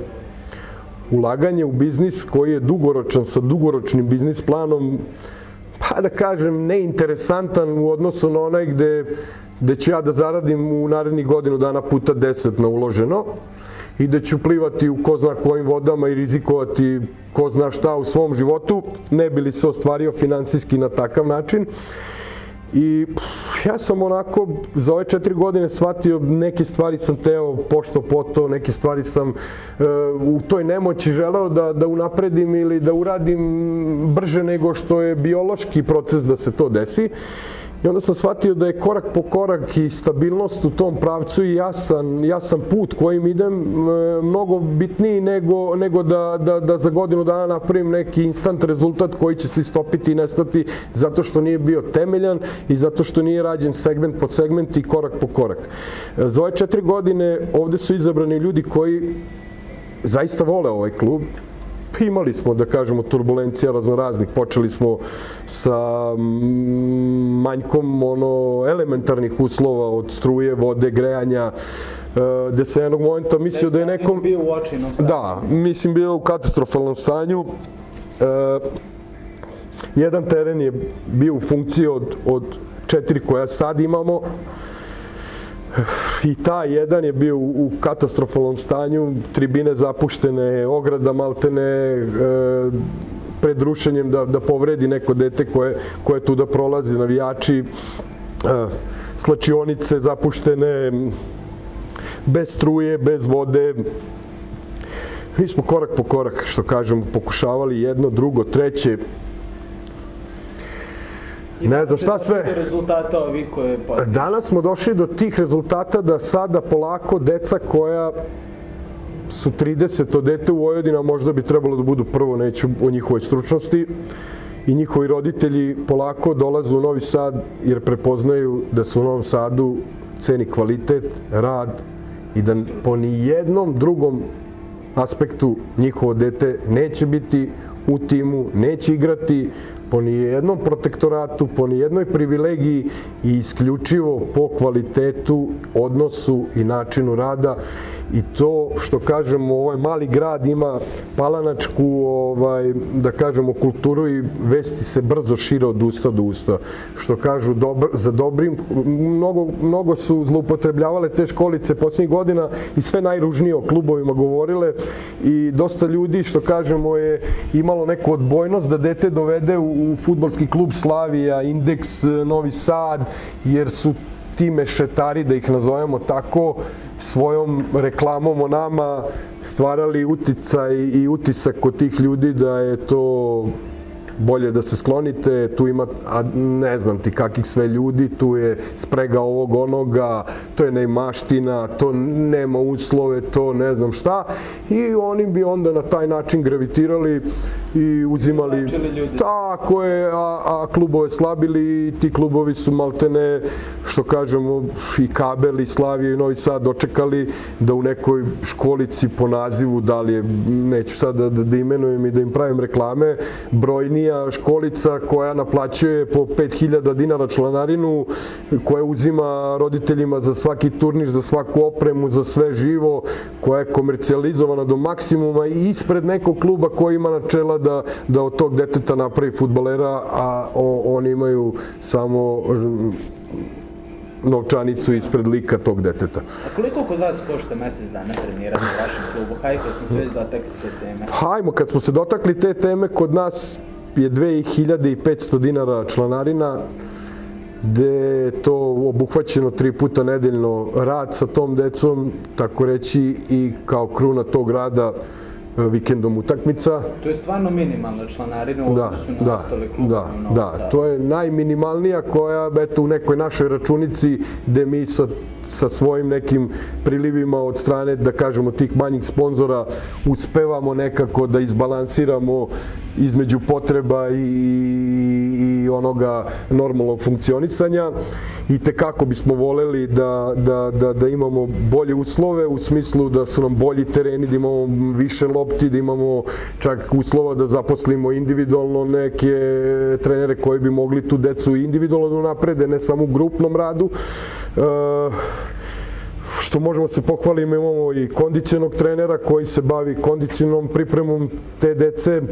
ulaganje u biznis koji je dugoročan sa dugoročnim biznis planom pa da kažem, neinteresantan u odnosu na onaj gde, gde ću ja da zaradim u narednih godinu dana puta 10 na uloženo i da ću plivati u ko zna kojim vodama i rizikovati ko zna šta u svom životu, ne bi li se ostvario finansijski na takav način. I ja sam onako za ove četiri godine shvatio neke stvari sam teo pošto poto, neke stvari sam e, u toj nemoći želeo da, da unapredim ili da uradim brže nego što je biološki proces da se to desi. I onda sam shvatio da je korak po korak i stabilnost u tom pravcu i jasan, jasan put kojim idem e, mnogo bitniji nego, nego da, da, da za godinu dana napravim neki instant rezultat koji će se istopiti i nestati zato što nije bio temeljan i zato što nije rađen segment po segment i korak po korak. Za ove četiri godine ovde su izabrani ljudi koji zaista vole ovaj klub, imali smo, da kažemo, turbulencija raznoraznih. Počeli smo sa mm, manjkom ono, elementarnih uslova od struje, vode, grejanja, e, gde se jednog momenta mislio da je nekom... bio u očinom stanju. Da, mislim bio u katastrofalnom stanju. E, jedan teren je bio u funkciji od, od četiri koja sad imamo i ta jedan je bio u, katastrofalnom stanju, tribine zapuštene, ograda maltene, e, pred rušenjem da, da povredi neko dete koje, koje tu da prolazi, navijači, e, slačionice zapuštene, bez struje, bez vode. Mi smo korak po korak, što kažemo, pokušavali jedno, drugo, treće, ne znam šta sve. Rezultata ovih koje. Danas smo došli do tih rezultata da sada polako deca koja su 30 od dete u Vojvodina, možda bi trebalo da budu prvo, neću o njihovoj stručnosti, i njihovi roditelji polako dolaze u Novi Sad jer prepoznaju da se u Novom Sadu ceni kvalitet, rad i da po ni jednom drugom aspektu njihovo dete neće biti u timu, neće igrati po nijednom protektoratu, po nijednoj privilegiji i isključivo po kvalitetu, odnosu i načinu rada i to što kažemo ovaj mali grad ima palanačku ovaj da kažemo kulturu i vesti se brzo šire od usta do usta. Što kažu dobro, za dobrim mnogo, mnogo su zloupotrebljavale te školice poslednjih godina i sve najružnije o klubovima govorile. I dosta ljudi što kažemo je imalo neku odbojnost da dete dovede u, u futbolski klub Slavija, Indeks, Novi Sad jer su ti mešetari, da ih nazovemo tako, svojom reklamom o nama stvarali uticaj i utisak kod tih ljudi da je to bolje da se sklonite, tu ima, a ne znam ti kakih sve ljudi, tu je sprega ovog onoga, to je neimaština, to nema uslove, to ne znam šta. I oni bi onda na taj način gravitirali i uzimali tako je, a, a klubove slabili i ti klubovi su maltene, što kažemo, i Kabel i Slavija i Novi Sad dočekali da u nekoj školici po nazivu, da li je, neću sad da, da imenujem i da im pravim reklame, brojnija školica koja naplaćuje po 5000 dinara članarinu, koja uzima roditeljima za svaki turniš, za svaku opremu, za sve živo, koja je komercijalizovana do maksimuma i ispred nekog kluba koji ima načela da, da od tog deteta napravi futbalera, a o, oni imaju samo novčanicu ispred lika tog deteta. A koliko kod vas košta mesec dana trenirati u vašem klubu? Hajde, kad smo se već dotakli te teme. Hajmo, kad smo se dotakli te teme, kod nas je 2500 dinara članarina, gde je to obuhvaćeno tri puta nedeljno rad sa tom decom, tako reći i kao kruna tog rada vikendom utakmica. To je stvarno minimalna članarina u da, odnosu na da, ostale klubove da, u Da, to je najminimalnija koja, eto, u nekoj našoj računici gde mi sa, sa svojim nekim prilivima od strane, da kažemo, tih manjih sponzora uspevamo nekako da izbalansiramo između potreba i, i onoga normalnog funkcionisanja. I te kako bismo voleli da, da, da, da imamo bolje uslove u smislu da su nam bolji tereni, da imamo više lopti, da imamo čak uslova da zaposlimo individualno neke trenere koji bi mogli tu decu individualno da naprede, ne samo u grupnom radu. Uh, što možemo se pohvalimo, imamo i kondicionog trenera koji se bavi kondicionom pripremom te dece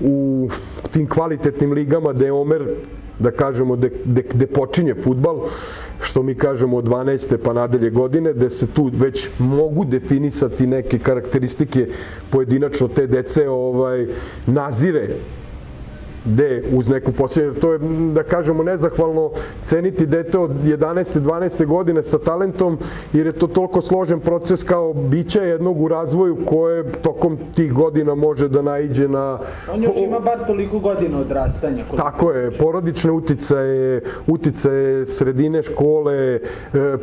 u tim kvalitetnim ligama gde je Omer da kažemo, gde, počinje futbal, što mi kažemo od 12. pa nadelje godine, gde se tu već mogu definisati neke karakteristike pojedinačno te dece ovaj, nazire gde uz neku posljednju, to je da kažemo nezahvalno ceniti dete od 11. 12. godine sa talentom jer je to toliko složen proces kao bića jednog u razvoju koje tokom tih godina može da naiđe na... On još ima bar toliko godina odrastanja. Tako je, porodične uticaje, uticaje sredine škole, e,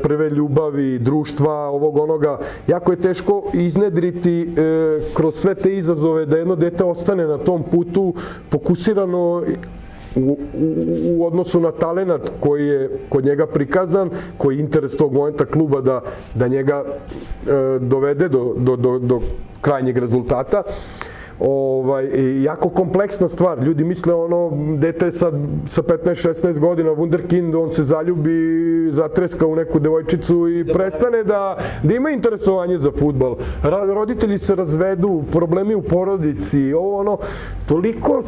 prve ljubavi, društva, ovog onoga. Jako je teško iznedriti e, kroz sve te izazove da jedno dete ostane na tom putu fokusirano u, u, u odnosu na talenat koji je kod njega prikazan, koji je interes tog momenta kluba da, da njega e, dovede do, do, do, do krajnjeg rezultata ovaj, jako kompleksna stvar. Ljudi misle ono, dete sad sa 15-16 godina, wunderkind, on se zaljubi, zatreska u neku devojčicu i prestane da, da ima interesovanje za futbal. Roditelji se razvedu, problemi u porodici, ovo ono, toliko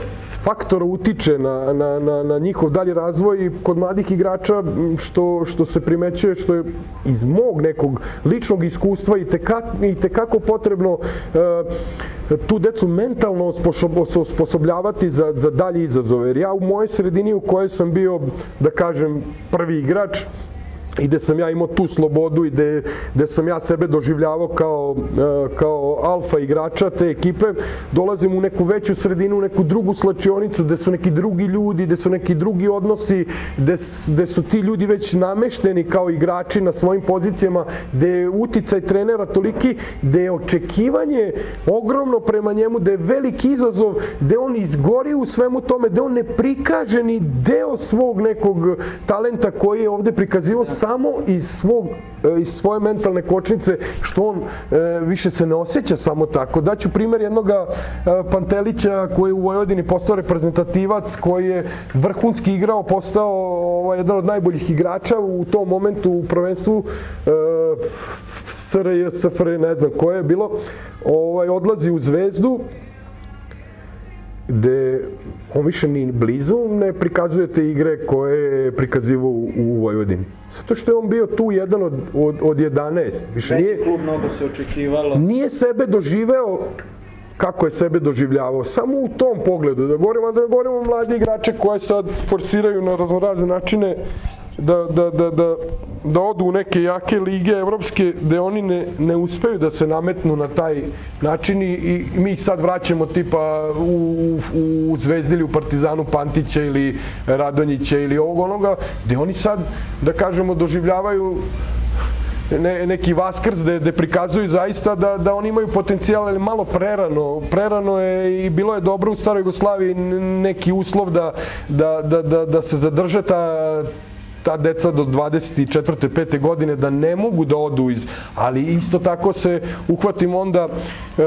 faktora utiče na, na, na, na njihov dalji razvoj i kod mladih igrača što, što se primećuje, što je iz mog nekog ličnog iskustva i tekako, i tekako potrebno uh, tu decu mentalno osposobljavati za, za dalje izazove. Jer ja u mojoj sredini u kojoj sam bio, da kažem, prvi igrač, i gde sam ja imao tu slobodu i gde, gde sam ja sebe doživljavao kao, e, kao alfa igrača te ekipe, dolazim u neku veću sredinu, u neku drugu slačionicu gde su neki drugi ljudi, gde su neki drugi odnosi, gde, gde su ti ljudi već namešteni kao igrači na svojim pozicijama, gde je uticaj trenera toliki, gde je očekivanje ogromno prema njemu, gde je veliki izazov, gde on izgori u svemu tome, gde on ne prikaže ni deo svog nekog talenta koji je ovde prikazivao samo iz, svog, e, iz svoje mentalne kočnice, što on e, više se ne osjeća samo tako. Daću primer jednog e, Pantelića koji je u Vojvodini postao reprezentativac, koji je vrhunski igrao, postao ovaj, jedan od najboljih igrača u tom momentu u prvenstvu SRJ, SFR, ne znam koje je bilo, ovaj, odlazi u Zvezdu, gde on više ni blizu ne prikazuje te igre koje je prikazivao u, Vojvodini. Zato što je on bio tu jedan od, od, od 11. Više Veći nije, klub mnogo se očekivalo. Nije sebe doživeo kako je sebe doživljavao. Samo u tom pogledu, da govorimo, da ne govorimo o mladi igrače koje sad forsiraju na raznorazne načine da, da, da, da, da odu u neke jake lige evropske gde oni ne, ne uspeju da se nametnu na taj način i, i mi ih sad vraćamo tipa u, u, u Zvezdi ili u Partizanu Pantića ili Radonjića ili ovog onoga gde oni sad, da kažemo, doživljavaju ne, neki vaskrs gde, gde prikazuju zaista da, da oni imaju potencijal, ali malo prerano. Prerano je i bilo je dobro u Staroj Jugoslaviji neki uslov da, da, da, da, da se zadrže ta ta deca do 24. 5. godine da ne mogu da odu iz, ali isto tako se uhvatim onda e,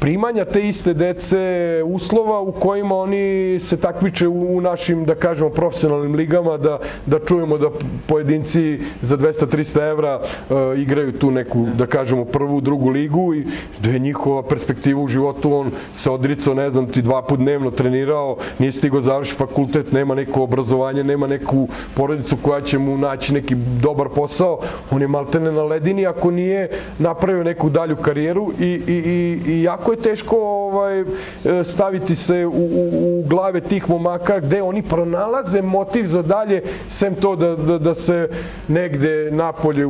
primanja te iste dece, uslova u kojima oni se takmiče u, u našim, da kažemo, profesionalnim ligama, da, da čujemo da pojedinci za 200-300 evra e, igraju tu neku, da kažemo, prvu, drugu ligu i da je njihova perspektiva u životu, on se odricao, ne znam, ti dva put dnevno trenirao, nije stigo završi fakultet, nema neko obrazovanje, nema neku porodicu koja će mu naći neki dobar posao, on je maltene na ledini ako nije napravio neku dalju karijeru i, i, i, i jako je teško ovaj, staviti se u, u, u glave tih momaka gde oni pronalaze motiv za dalje, sem to da, da, da se negde napolje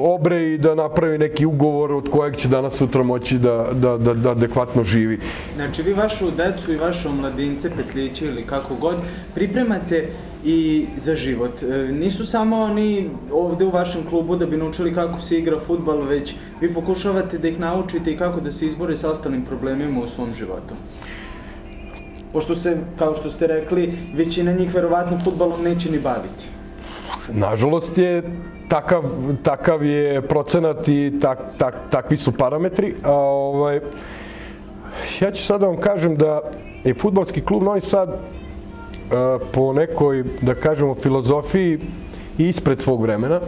obre i da napravi neki ugovor od kojeg će danas sutra moći da, da, da, da adekvatno živi. Znači vi vašu decu i vaše omladince, petliće ili kako god, pripremate i za život. E, nisu samo oni ovde u vašem klubu da bi naučili kako se igra futbal, već vi pokušavate da ih naučite i kako da se izbore sa ostalim problemima u svom životu. Pošto se, kao što ste rekli, većina njih verovatno futbalom neće ni baviti. Nažalost je takav, takav je procenat i tak, tak, takvi su parametri. A, ovaj, ja ću sad da vam kažem da je futbalski klub Novi Sad po nekoj, da kažemo, filozofiji ispred svog vremena.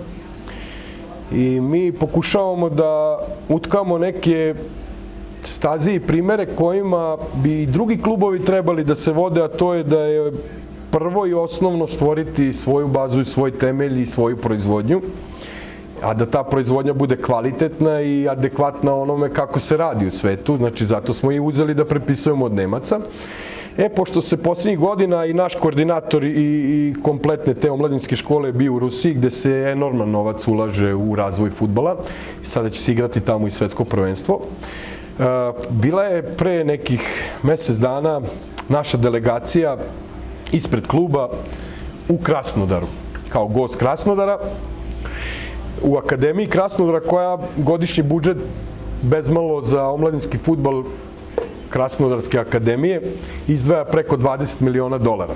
I mi pokušavamo da utkamo neke staze i primere kojima bi i drugi klubovi trebali da se vode, a to je da je prvo i osnovno stvoriti svoju bazu i svoj temelj i svoju proizvodnju, a da ta proizvodnja bude kvalitetna i adekvatna onome kako se radi u svetu. Znači, zato smo i uzeli da prepisujemo od Nemaca. E, pošto se poslednjih godina i naš koordinator i, i kompletne te omladinske škole bio u Rusiji, gde se enorman novac ulaže u razvoj futbala, sada će se igrati tamo i svetsko prvenstvo. E, bila je pre nekih mesec dana naša delegacija ispred kluba u Krasnodaru, kao gost Krasnodara, u Akademiji Krasnodara koja godišnji budžet bezmalo za omladinski futbal Krasnodarske akademije izdvaja preko 20 miliona dolara.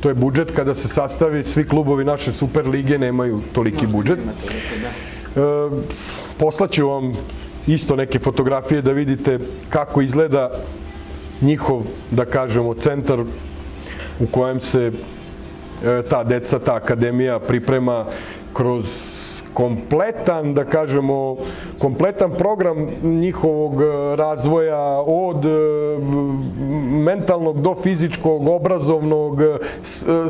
To je budžet kada se sastavi, svi klubovi naše Super lige nemaju toliki budžet. E, poslaću vam isto neke fotografije da vidite kako izgleda njihov, da kažemo, centar u kojem se e, ta deca, ta akademija priprema kroz kompletan, da kažemo, kompletan program njihovog e, razvoja od e, mentalnog do fizičkog, obrazovnog, e,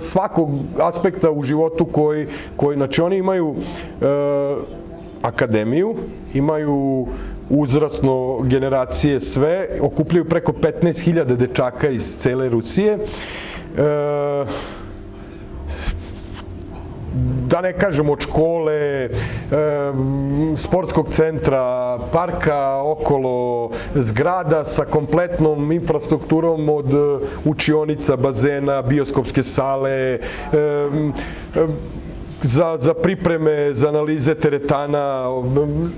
svakog aspekta u životu koji, koji znači oni imaju e, akademiju, imaju uzrasno generacije sve, okupljaju preko 15.000 dečaka iz cele Rusije. E, da ne kažem od škole, sportskog centra, parka okolo zgrada sa kompletnom infrastrukturom od učionica, bazena, bioskopske sale, za, za pripreme, za analize teretana.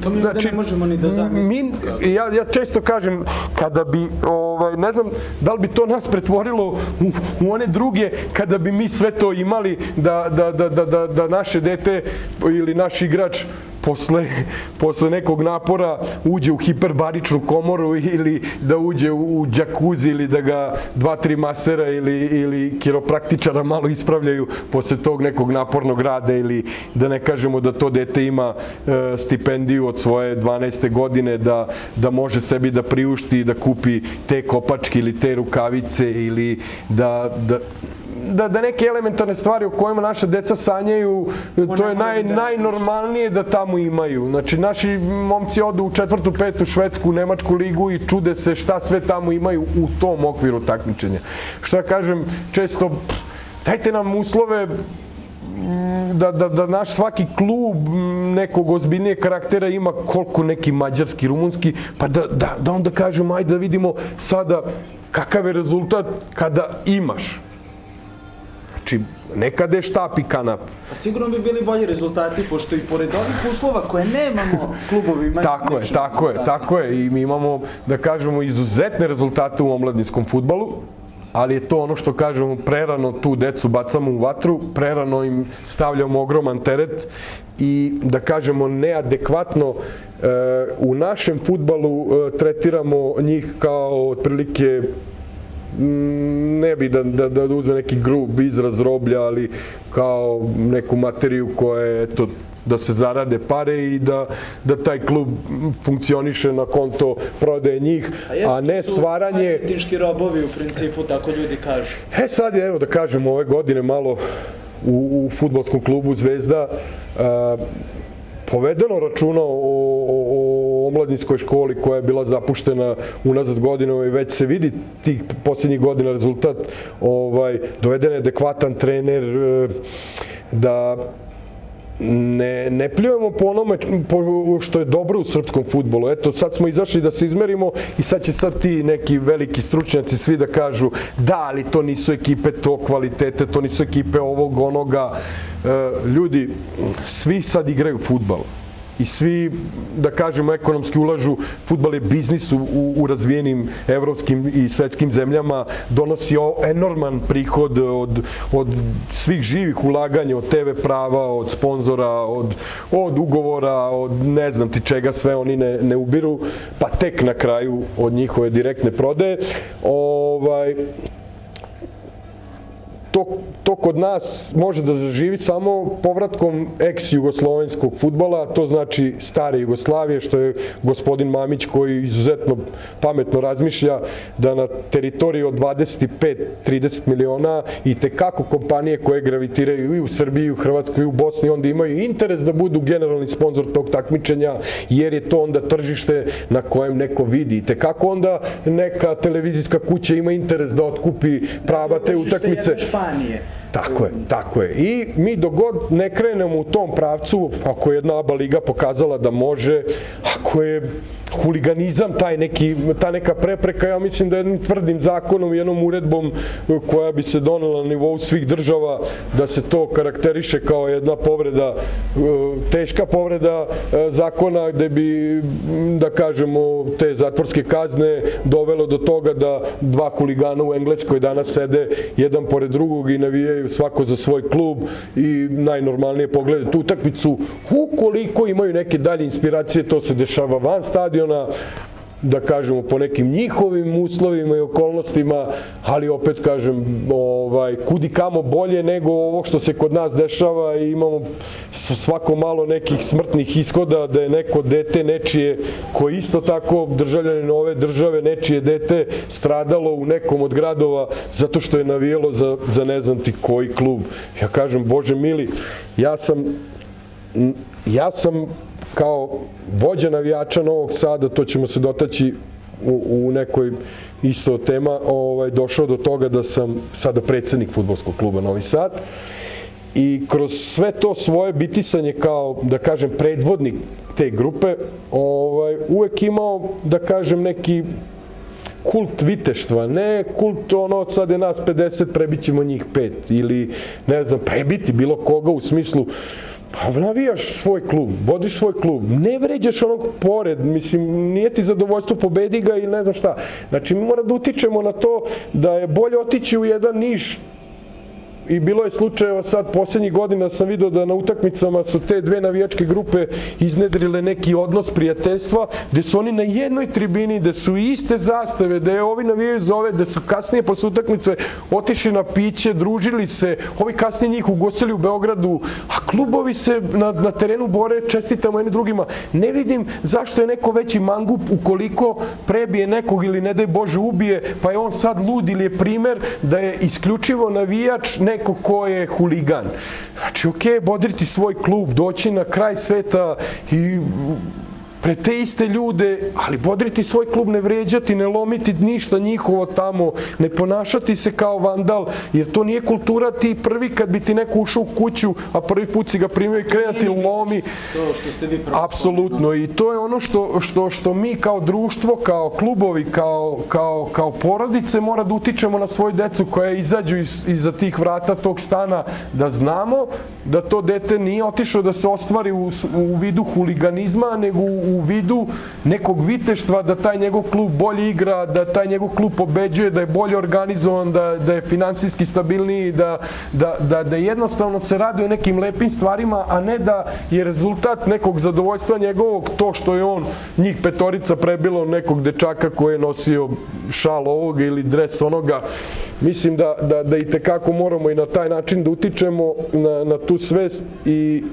To mi znači, ne možemo ni da zamislimo. Mi, ja, ja često kažem, kada bi, ovaj, ne znam, da li bi to nas pretvorilo u, u one druge, kada bi mi sve to imali, da, da, da, da, da, da naše dete ili naš igrač posle, posle nekog napora uđe u hiperbaričnu komoru ili da uđe u džakuzi ili da ga dva, tri masera ili, ili kiropraktičara malo ispravljaju posle tog nekog napornog rada ili da ne kažemo da to dete ima e, stipendiju od svoje 12. godine da, da može sebi da priušti da kupi te kopačke ili te rukavice ili da, da da, da neke elementarne stvari o kojima naša deca sanjaju, to je naj, najnormalnije da tamo imaju. Znači, naši momci odu u četvrtu, petu švedsku, nemačku ligu i čude se šta sve tamo imaju u tom okviru takmičenja. Što ja kažem, često, dajte nam uslove da, da, da naš svaki klub nekog ozbiljnijeg karaktera ima koliko neki mađarski, rumunski, pa da, da, da onda kažemo, ajde da vidimo sada kakav je rezultat kada imaš Znači, nekada je štap i kanap. Pa sigurno bi bili bolji rezultati, pošto i pored ovih uslova koje nemamo, klubovi imaju... Tako je, tako je, tako je. I mi imamo, da kažemo, izuzetne rezultate u omladinskom futbalu, ali je to ono što kažemo, prerano tu decu bacamo u vatru, prerano im stavljamo ogroman teret i da kažemo neadekvatno e, u našem futbalu e, tretiramo njih kao otprilike ne bi da, da, da uzme neki grub izraz roblja, ali kao neku materiju koja je, eto, da se zarade pare i da, da taj klub funkcioniše na konto prodaje njih, a, a ne stvaranje... Marketinški robovi u principu, tako ljudi kažu. E sad evo da kažem, ove godine malo u, u futbolskom klubu Zvezda a, povedeno računa o, o, o omladinskoj školi koja je bila zapuštena unazad godinama i već se vidi tih posljednjih godina rezultat ovaj doveden je adekvatan trener e, da ne, ne pljujemo po onome po, što je dobro u srpskom futbolu. Eto, sad smo izašli da se izmerimo i sad će sad ti neki veliki stručnjaci svi da kažu da, ali to nisu ekipe to kvalitete, to nisu ekipe ovog, onoga. E, ljudi, svi sad igraju futbal i svi, da kažemo, ekonomski ulažu. Futbal je biznis u, u razvijenim evropskim i svetskim zemljama, donosi enorman prihod od, od svih živih ulaganja, od TV prava, od sponzora, od, od ugovora, od ne znam ti čega sve oni ne, ne ubiru, pa tek na kraju od njihove direktne prodaje. Ovaj, to, to kod nas može da zaživi samo povratkom ex-jugoslovenskog futbala, to znači stare Jugoslavije, što je gospodin Mamić koji izuzetno pametno razmišlja da na teritoriji od 25-30 miliona i tekako kompanije koje gravitiraju i u Srbiji, i u Hrvatskoj, i u Bosni, onda imaju interes da budu generalni sponsor tog takmičenja, jer je to onda tržište na kojem neko vidi. I tekako onda neka televizijska kuća ima interes da otkupi prava te utakmice. 那你 Tako je, tako je. I mi dogod ne krenemo u tom pravcu, ako je jedna ABA liga pokazala da može, ako je huliganizam taj neki, ta neka prepreka, ja mislim da jednim tvrdim zakonom, jednom uredbom koja bi se donela na nivou svih država, da se to karakteriše kao jedna povreda, e, teška povreda e, zakona, gde bi, da kažemo, te zatvorske kazne dovelo do toga da dva huligana u Engleskoj danas sede jedan pored drugog i navijaju svako za svoj klub i najnormalnije pogledaju tu utakmicu. Ukoliko imaju neke dalje inspiracije, to se dešava van stadiona, da kažemo po nekim njihovim uslovima i okolnostima, ali opet kažem ovaj kudi kamo bolje nego ovo što se kod nas dešava i imamo svako malo nekih smrtnih ishoda da je neko dete nečije koji isto tako državljanin ove države nečije dete stradalo u nekom od gradova zato što je navijelo za, za ne znam ti koji klub. Ja kažem, Bože mili, ja sam ja sam kao vođa navijača Novog Sada, to ćemo se dotaći u, u nekoj isto tema, ovaj, došao do toga da sam sada predsednik futbolskog kluba Novi Sad. I kroz sve to svoje bitisanje kao, da kažem, predvodnik te grupe, ovaj, uvek imao, da kažem, neki kult viteštva, ne kult ono sad je nas 50, prebićemo njih pet ili ne znam, prebiti bilo koga u smislu Pa navijaš svoj klub, vodiš svoj klub, ne vređaš onog pored, mislim, nije ti zadovoljstvo pobedi ga ili ne znam šta. Znači, mi mora da utičemo na to da je bolje otići u jedan niš i bilo je slučajeva sad poslednjih godina sam video da na utakmicama su te dve navijačke grupe iznedrile neki odnos prijateljstva gde su oni na jednoj tribini, gde su iste zastave, da je ovi navijaju za ove, da su kasnije posle utakmice otišli na piće, družili se, ovi kasnije njih ugostili u Beogradu, a klubovi se na, na terenu bore, čestitamo jedni drugima. Ne vidim zašto je neko veći mangup ukoliko prebije nekog ili ne daj Bože ubije, pa je on sad lud ili je primer da je isključivo navijač ne neko ko je huligan. Znači, okej, okay, bodriti svoj klub, doći na kraj sveta i pred te iste ljude, ali bodriti svoj klub, ne vređati, ne lomiti ništa njihovo tamo, ne ponašati se kao vandal, jer to nije kultura ti prvi kad bi ti neko ušao u kuću, a prvi put si ga primio i krenati lomi. To što ste vi Apsolutno, i to je ono što, što, što mi kao društvo, kao klubovi, kao, kao, kao porodice mora da utičemo na svoju decu koja izađu iz, iza tih vrata tog stana, da znamo da to dete nije otišao da se ostvari u, u vidu huliganizma, nego u u vidu nekog viteštva da taj njegov klub bolje igra, da taj njegov klub pobeđuje, da je bolje organizovan, da, da je finansijski stabilniji, da, da, da, da jednostavno se radi o nekim lepim stvarima, a ne da je rezultat nekog zadovoljstva njegovog to što je on njih petorica prebilo nekog dečaka koji je nosio šal ovoga ili dres onoga. Mislim da, da, da i tekako moramo i na taj način da utičemo na, na tu svest i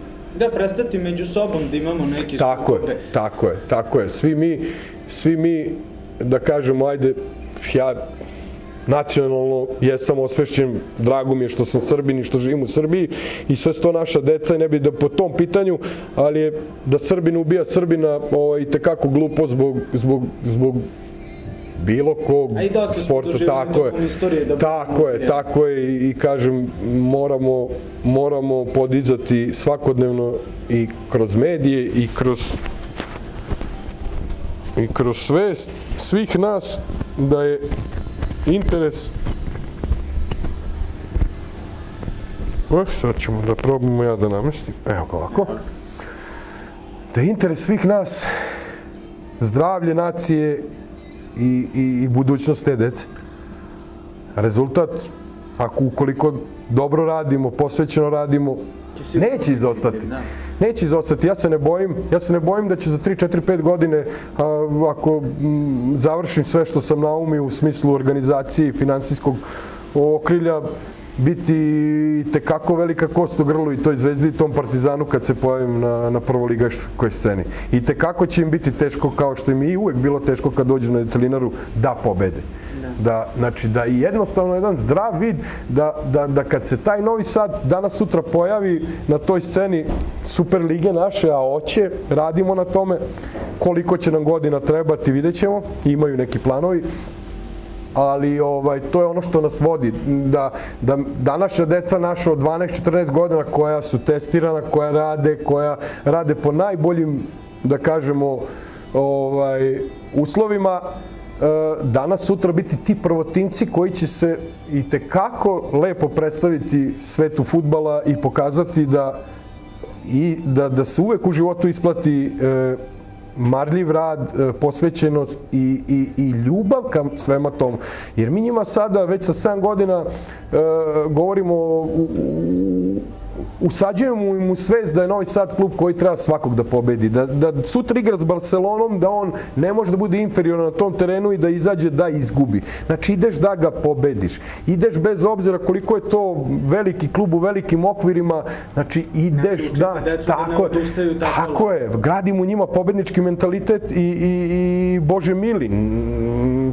Da, prestati među sobom da imamo neke tako sukobe. Je, tako je, tako je. Svi mi, svi mi, da kažemo, ajde, ja nacionalno jesam osvešćen, drago mi je što sam Srbin i što živim u Srbiji i sve sto naša deca i ne bi da po tom pitanju, ali je da Srbin ubija Srbina ovaj, tekako glupo zbog, zbog, zbog bilo kog sporta, tako je, da tako je, tako je i, i kažem moramo, moramo podizati svakodnevno i kroz medije i kroz i kroz svest svih nas da je interes Oh, sad ćemo da probamo ja da namestim. Evo ga ovako. Da je interes svih nas zdravlje nacije i, i, i budućnost te dece. Rezultat, ako ukoliko dobro radimo, posvećeno radimo, neće izostati. Da. Neće izostati. Ja se ne bojim, ja se ne bojim da će za 3, 4, 5 godine, a, ako m, završim sve što sam naumio u smislu organizacije i finansijskog okrilja, biti tekako velika kost u grlu i toj zvezdi i tom partizanu kad se pojavim na, na prvoligaškoj sceni. I tekako će im biti teško kao što im i uvek bilo teško kad dođu na detelinaru da pobede. Da, znači da i jednostavno jedan zdrav vid da, da, da kad se taj Novi Sad danas sutra pojavi na toj sceni Super lige naše, a oće, radimo na tome koliko će nam godina trebati, vidjet ćemo, imaju neki planovi, ali ovaj to je ono što nas vodi da da današnja deca naša od 12-14 godina koja su testirana, koja rade, koja rade po najboljim da kažemo ovaj uslovima e, danas sutra biti ti prvotimci koji će se i te kako lepo predstaviti svetu futbala i pokazati da i da, da se uvek u životu isplati e, marljiv rad, e, posvećenost i, i, i ljubav ka svema tom. Jer mi njima sada već sa 7 godina e, govorimo u, u, usađujemo im u svest da je Novi Sad klub koji treba svakog da pobedi. Da, da sutra igra s Barcelonom, da on ne može da bude inferioran na tom terenu i da izađe da izgubi. Znači ideš da ga pobediš. Ideš bez obzira koliko je to veliki klub u velikim okvirima, znači ideš znači, da, da, tako, da tako je, gradimo njima pobednički mentalitet i, i, i Bože mili,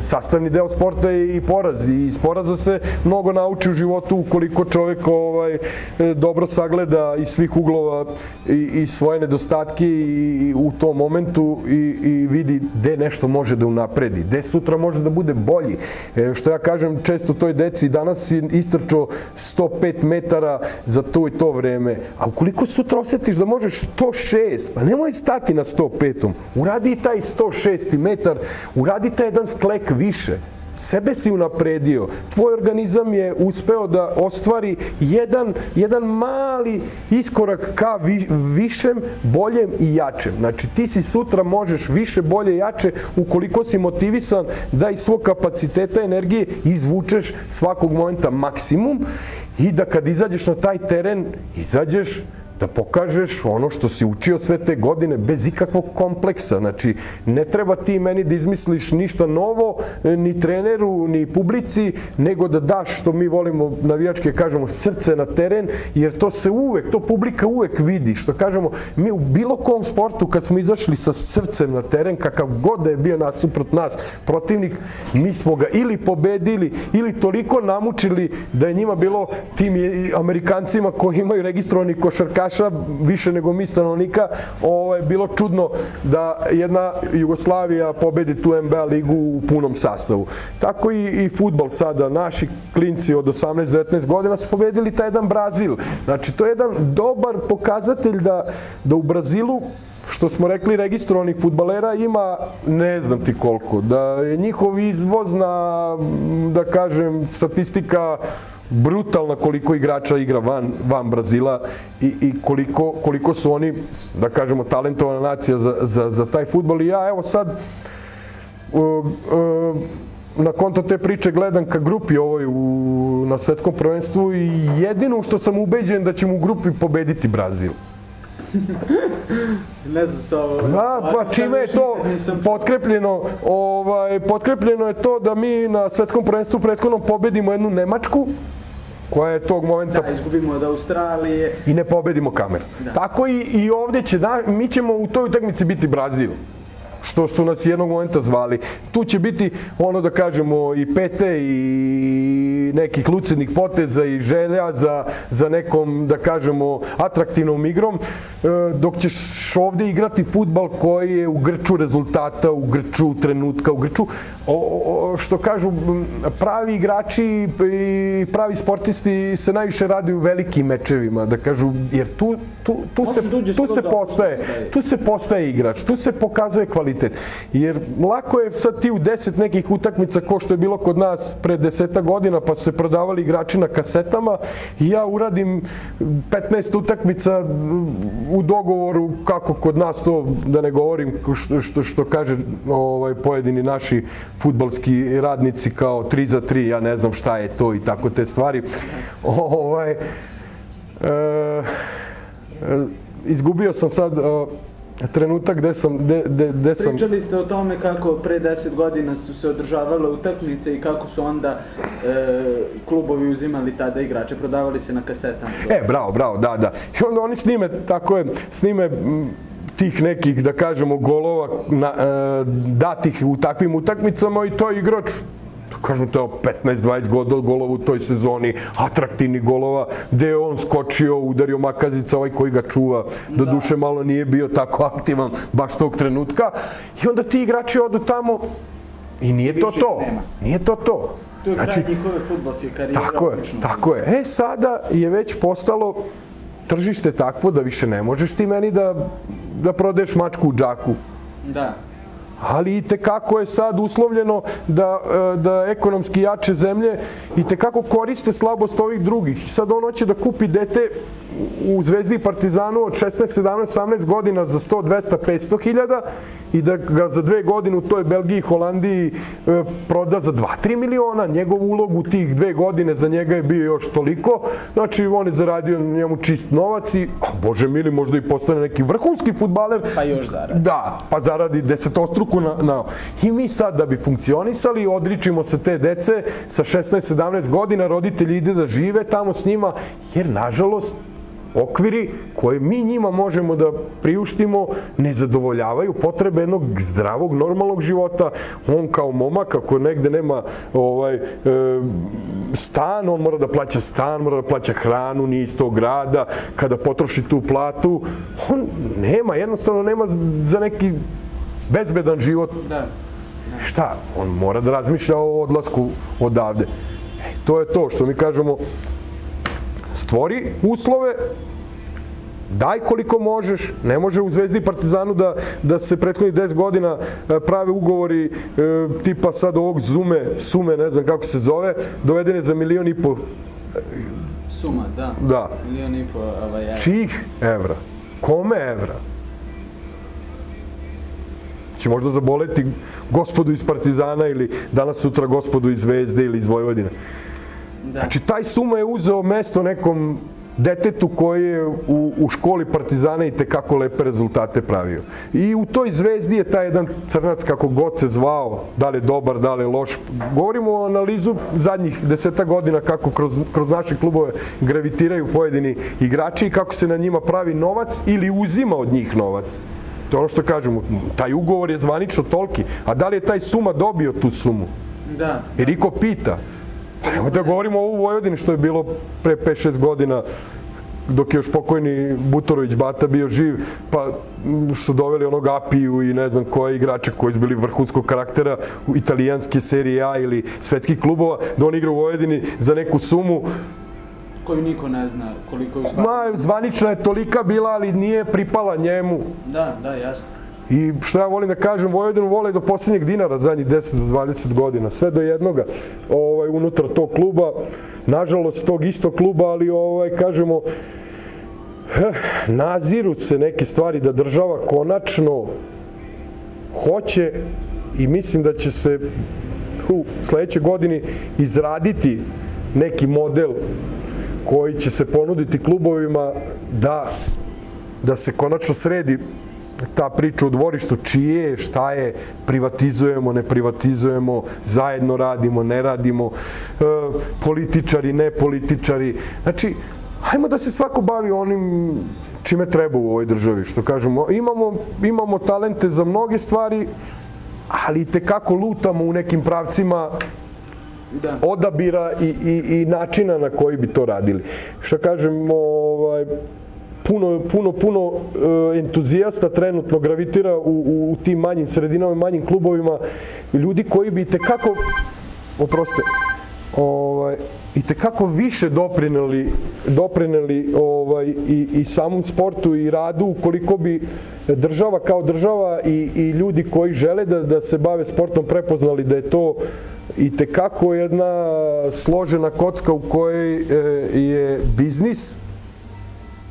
sastavni deo sporta je i poraz i iz poraza se mnogo nauči u životu ukoliko čovek ovaj, dobro sagleda iz svih uglova i, i svoje nedostatke i, i u tom momentu i, i vidi gde nešto može da unapredi, gde sutra može da bude bolji. E, što ja kažem često toj deci, danas si istrčao 105 metara za to i to vreme, a ukoliko sutra osjetiš da možeš 106, pa nemoj stati na 105. Uradi taj 106 metar, uradi taj jedan sklek više sebe si unapredio, tvoj organizam je uspeo da ostvari jedan, jedan mali iskorak ka vi, višem, boljem i jačem. Znači ti si sutra možeš više, bolje, jače ukoliko si motivisan da iz svog kapaciteta energije izvučeš svakog momenta maksimum i da kad izađeš na taj teren, izađeš da pokažeš ono što si učio sve te godine bez ikakvog kompleksa. Znači, ne treba ti meni da izmisliš ništa novo, e, ni treneru, ni publici, nego da daš što mi volimo navijačke, kažemo, srce na teren, jer to se uvek, to publika uvek vidi. Što kažemo, mi u bilo kom sportu kad smo izašli sa srcem na teren, kakav god da je bio nasuprot nas protivnik, mi smo ga ili pobedili, ili toliko namučili da je njima bilo tim Amerikancima koji imaju registrovani košarkaši igrača, više nego mi stanovnika, ovo je bilo čudno da jedna Jugoslavija pobedi tu NBA ligu u punom sastavu. Tako i, i futbol sada, naši klinci od 18-19 godina su pobedili taj jedan Brazil. Znači, to je jedan dobar pokazatelj da, da u Brazilu što smo rekli, registrovanih futbalera ima ne znam ti koliko. Da je njihov izvozna, da kažem, statistika brutalna koliko igrača igra van, van Brazila i, i koliko, koliko su oni, da kažemo, talentovana nacija za, za, za taj futbol. I ja evo sad, uh, uh, na konto te priče gledam ka grupi ovoj u, na svetskom prvenstvu i jedino što sam ubeđen da ćemo u grupi pobediti Brazil. Ne znam sa ovo. Da, pa čime je to potkrepljeno, ovaj, potkrepljeno je to da mi na svetskom prvenstvu prethodnom pobedimo jednu Nemačku, koja je tog momenta... Da, izgubimo od Australije. I ne pobedimo kameru. Da. Tako i, i ovdje će, da, mi ćemo u toj utakmici biti Brazil što su nas jednog momenta zvali. Tu će biti ono da kažemo i pete i nekih lucidnih poteza i želja za, za nekom da kažemo atraktivnom igrom e, dok ćeš ovde igrati futbal koji je u grču rezultata, u grču trenutka, u grču o, o, što kažu pravi igrači i pravi sportisti se najviše radi u velikim mečevima da kažu jer tu, tu, tu, se, tu se postaje tu se postaje igrač, tu se pokazuje kvalitet kvalitet. Jer lako je sad ti u deset nekih utakmica ko što je bilo kod nas pre deseta godina pa su se prodavali igrači na kasetama i ja uradim 15 utakmica u dogovoru kako kod nas to da ne govorim što, što, što kaže ovaj, pojedini naši futbalski radnici kao 3 za 3, ja ne znam šta je to i tako te stvari. Ovaj, e, e, izgubio sam sad trenutak gde sam... Gde, gde, gde sam... Pričali ste o tome kako pre 10 godina su se održavale utakmice i kako su onda e, klubovi uzimali tada igrače, prodavali se na kasetama. E, bravo, bravo, da, da. I onda oni snime, tako je, snime tih nekih, da kažemo, golova na, e, datih u takvim utakmicama i to igrač kažem to 15-20 godina golova u toj sezoni, atraktivni golova, gde je on skočio, udario Makazica, ovaj koji ga čuva, do da. duše malo nije bio tako aktivan baš tog trenutka. I onda ti igrači odu tamo i nije to to. Nije to to. To je znači, kraj njihove futbolske karijere. Tako je, tako je. E, sada je već postalo tržište takvo da više ne možeš ti meni da, da prodeš mačku u džaku. Da ali i tekako je sad uslovljeno da, e, da ekonomski jače zemlje i tekako koriste slabost ovih drugih. I sad on hoće da kupi dete u Zvezdi i Partizanu od 16, 17, 18 godina za 100, 200, 500 hiljada i da ga za dve godine u toj Belgiji i Holandiji e, proda za 2-3 miliona. Njegov ulog u tih dve godine za njega je bio još toliko. Znači, on je zaradio njemu čist novac i, a, bože mili, možda i postane neki vrhunski futbaler. Pa još zaradi. Da, pa zaradi desetostruku na, na... I mi sad, da bi funkcionisali, odričimo se te dece sa 16-17 godina, roditelji ide da žive tamo s njima, jer, nažalost, okviri koje mi njima možemo da priuštimo ne zadovoljavaju potrebe jednog zdravog, normalnog života. On kao momak, ako negde nema ovaj, e, stan, on mora da plaća stan, mora da plaća hranu, nije iz tog grada, kada potroši tu platu, on nema, jednostavno nema za neki bezbedan život. Da. Šta? On mora da razmišlja o odlasku odavde. E, to je to što mi kažemo, stvori uslove, daj koliko možeš, ne može u Zvezdi i Partizanu da, da se prethodnih 10 godina e, prave ugovori e, tipa sad ovog Zume, Sume, ne znam kako se zove, dovedene za milion i po Suma, da. Da. Milion i po ovaj, evra. čih evra. Kome evra? Će možda zaboleti gospodu iz Partizana ili danas sutra gospodu iz Zvezde ili iz Vojvodine. Da. Znači, taj Suma je uzeo mesto nekom detetu koji je u, u školi Partizana i tekako lepe rezultate pravio. I u toj zvezdi je taj jedan crnac, kako god se zvao, da li je dobar, da li je loš. Govorimo o analizu zadnjih deseta godina kako kroz, kroz naše klubove gravitiraju pojedini igrači i kako se na njima pravi novac ili uzima od njih novac. To je ono što kažemo, taj ugovor je zvanično toliki, a da li je taj Suma dobio tu sumu? Da. Jer Iko pita. Pa nemoj da govorimo o ovu Vojvodini što je bilo pre 5-6 godina dok je još pokojni Butorović Bata bio živ, pa su doveli onog Apiju i ne znam koje igrače koji su bili vrhunskog karaktera u italijanske serije A ili svetskih klubova, da on igra u Vojvodini za neku sumu. Koju niko ne zna koliko je u stvari. Ma, zvanična je tolika bila, ali nije pripala njemu. Da, da, jasno. I što ja volim da kažem, Vojvodinu vole do posljednjeg dinara zadnjih 10 do 20 godina, sve do jednoga ovaj, unutar tog kluba, nažalost tog istog kluba, ali ovaj, kažemo, eh, naziru se neke stvari da država konačno hoće i mislim da će se u sledećoj godini izraditi neki model koji će se ponuditi klubovima da da se konačno sredi ta priča u dvorištu, čije je, šta je, privatizujemo, ne privatizujemo, zajedno radimo, ne radimo, e, političari, ne političari. Znači, hajmo da se svako bavi onim čime treba u ovoj državi, što kažemo. Imamo, imamo talente za mnoge stvari, ali te kako lutamo u nekim pravcima Da. odabira i, i, i načina na koji bi to radili. Što kažem, ovaj, puno, puno, puno e, entuzijasta trenutno gravitira u, u, u tim manjim sredinama i manjim klubovima. Ljudi koji bi tekako, oprostite, ovaj, i tekako više doprineli, doprineli ovaj, i, i samom sportu i radu ukoliko bi država kao država i, i ljudi koji žele da, da se bave sportom prepoznali da je to i tekako jedna složena kocka u kojoj e, je biznis,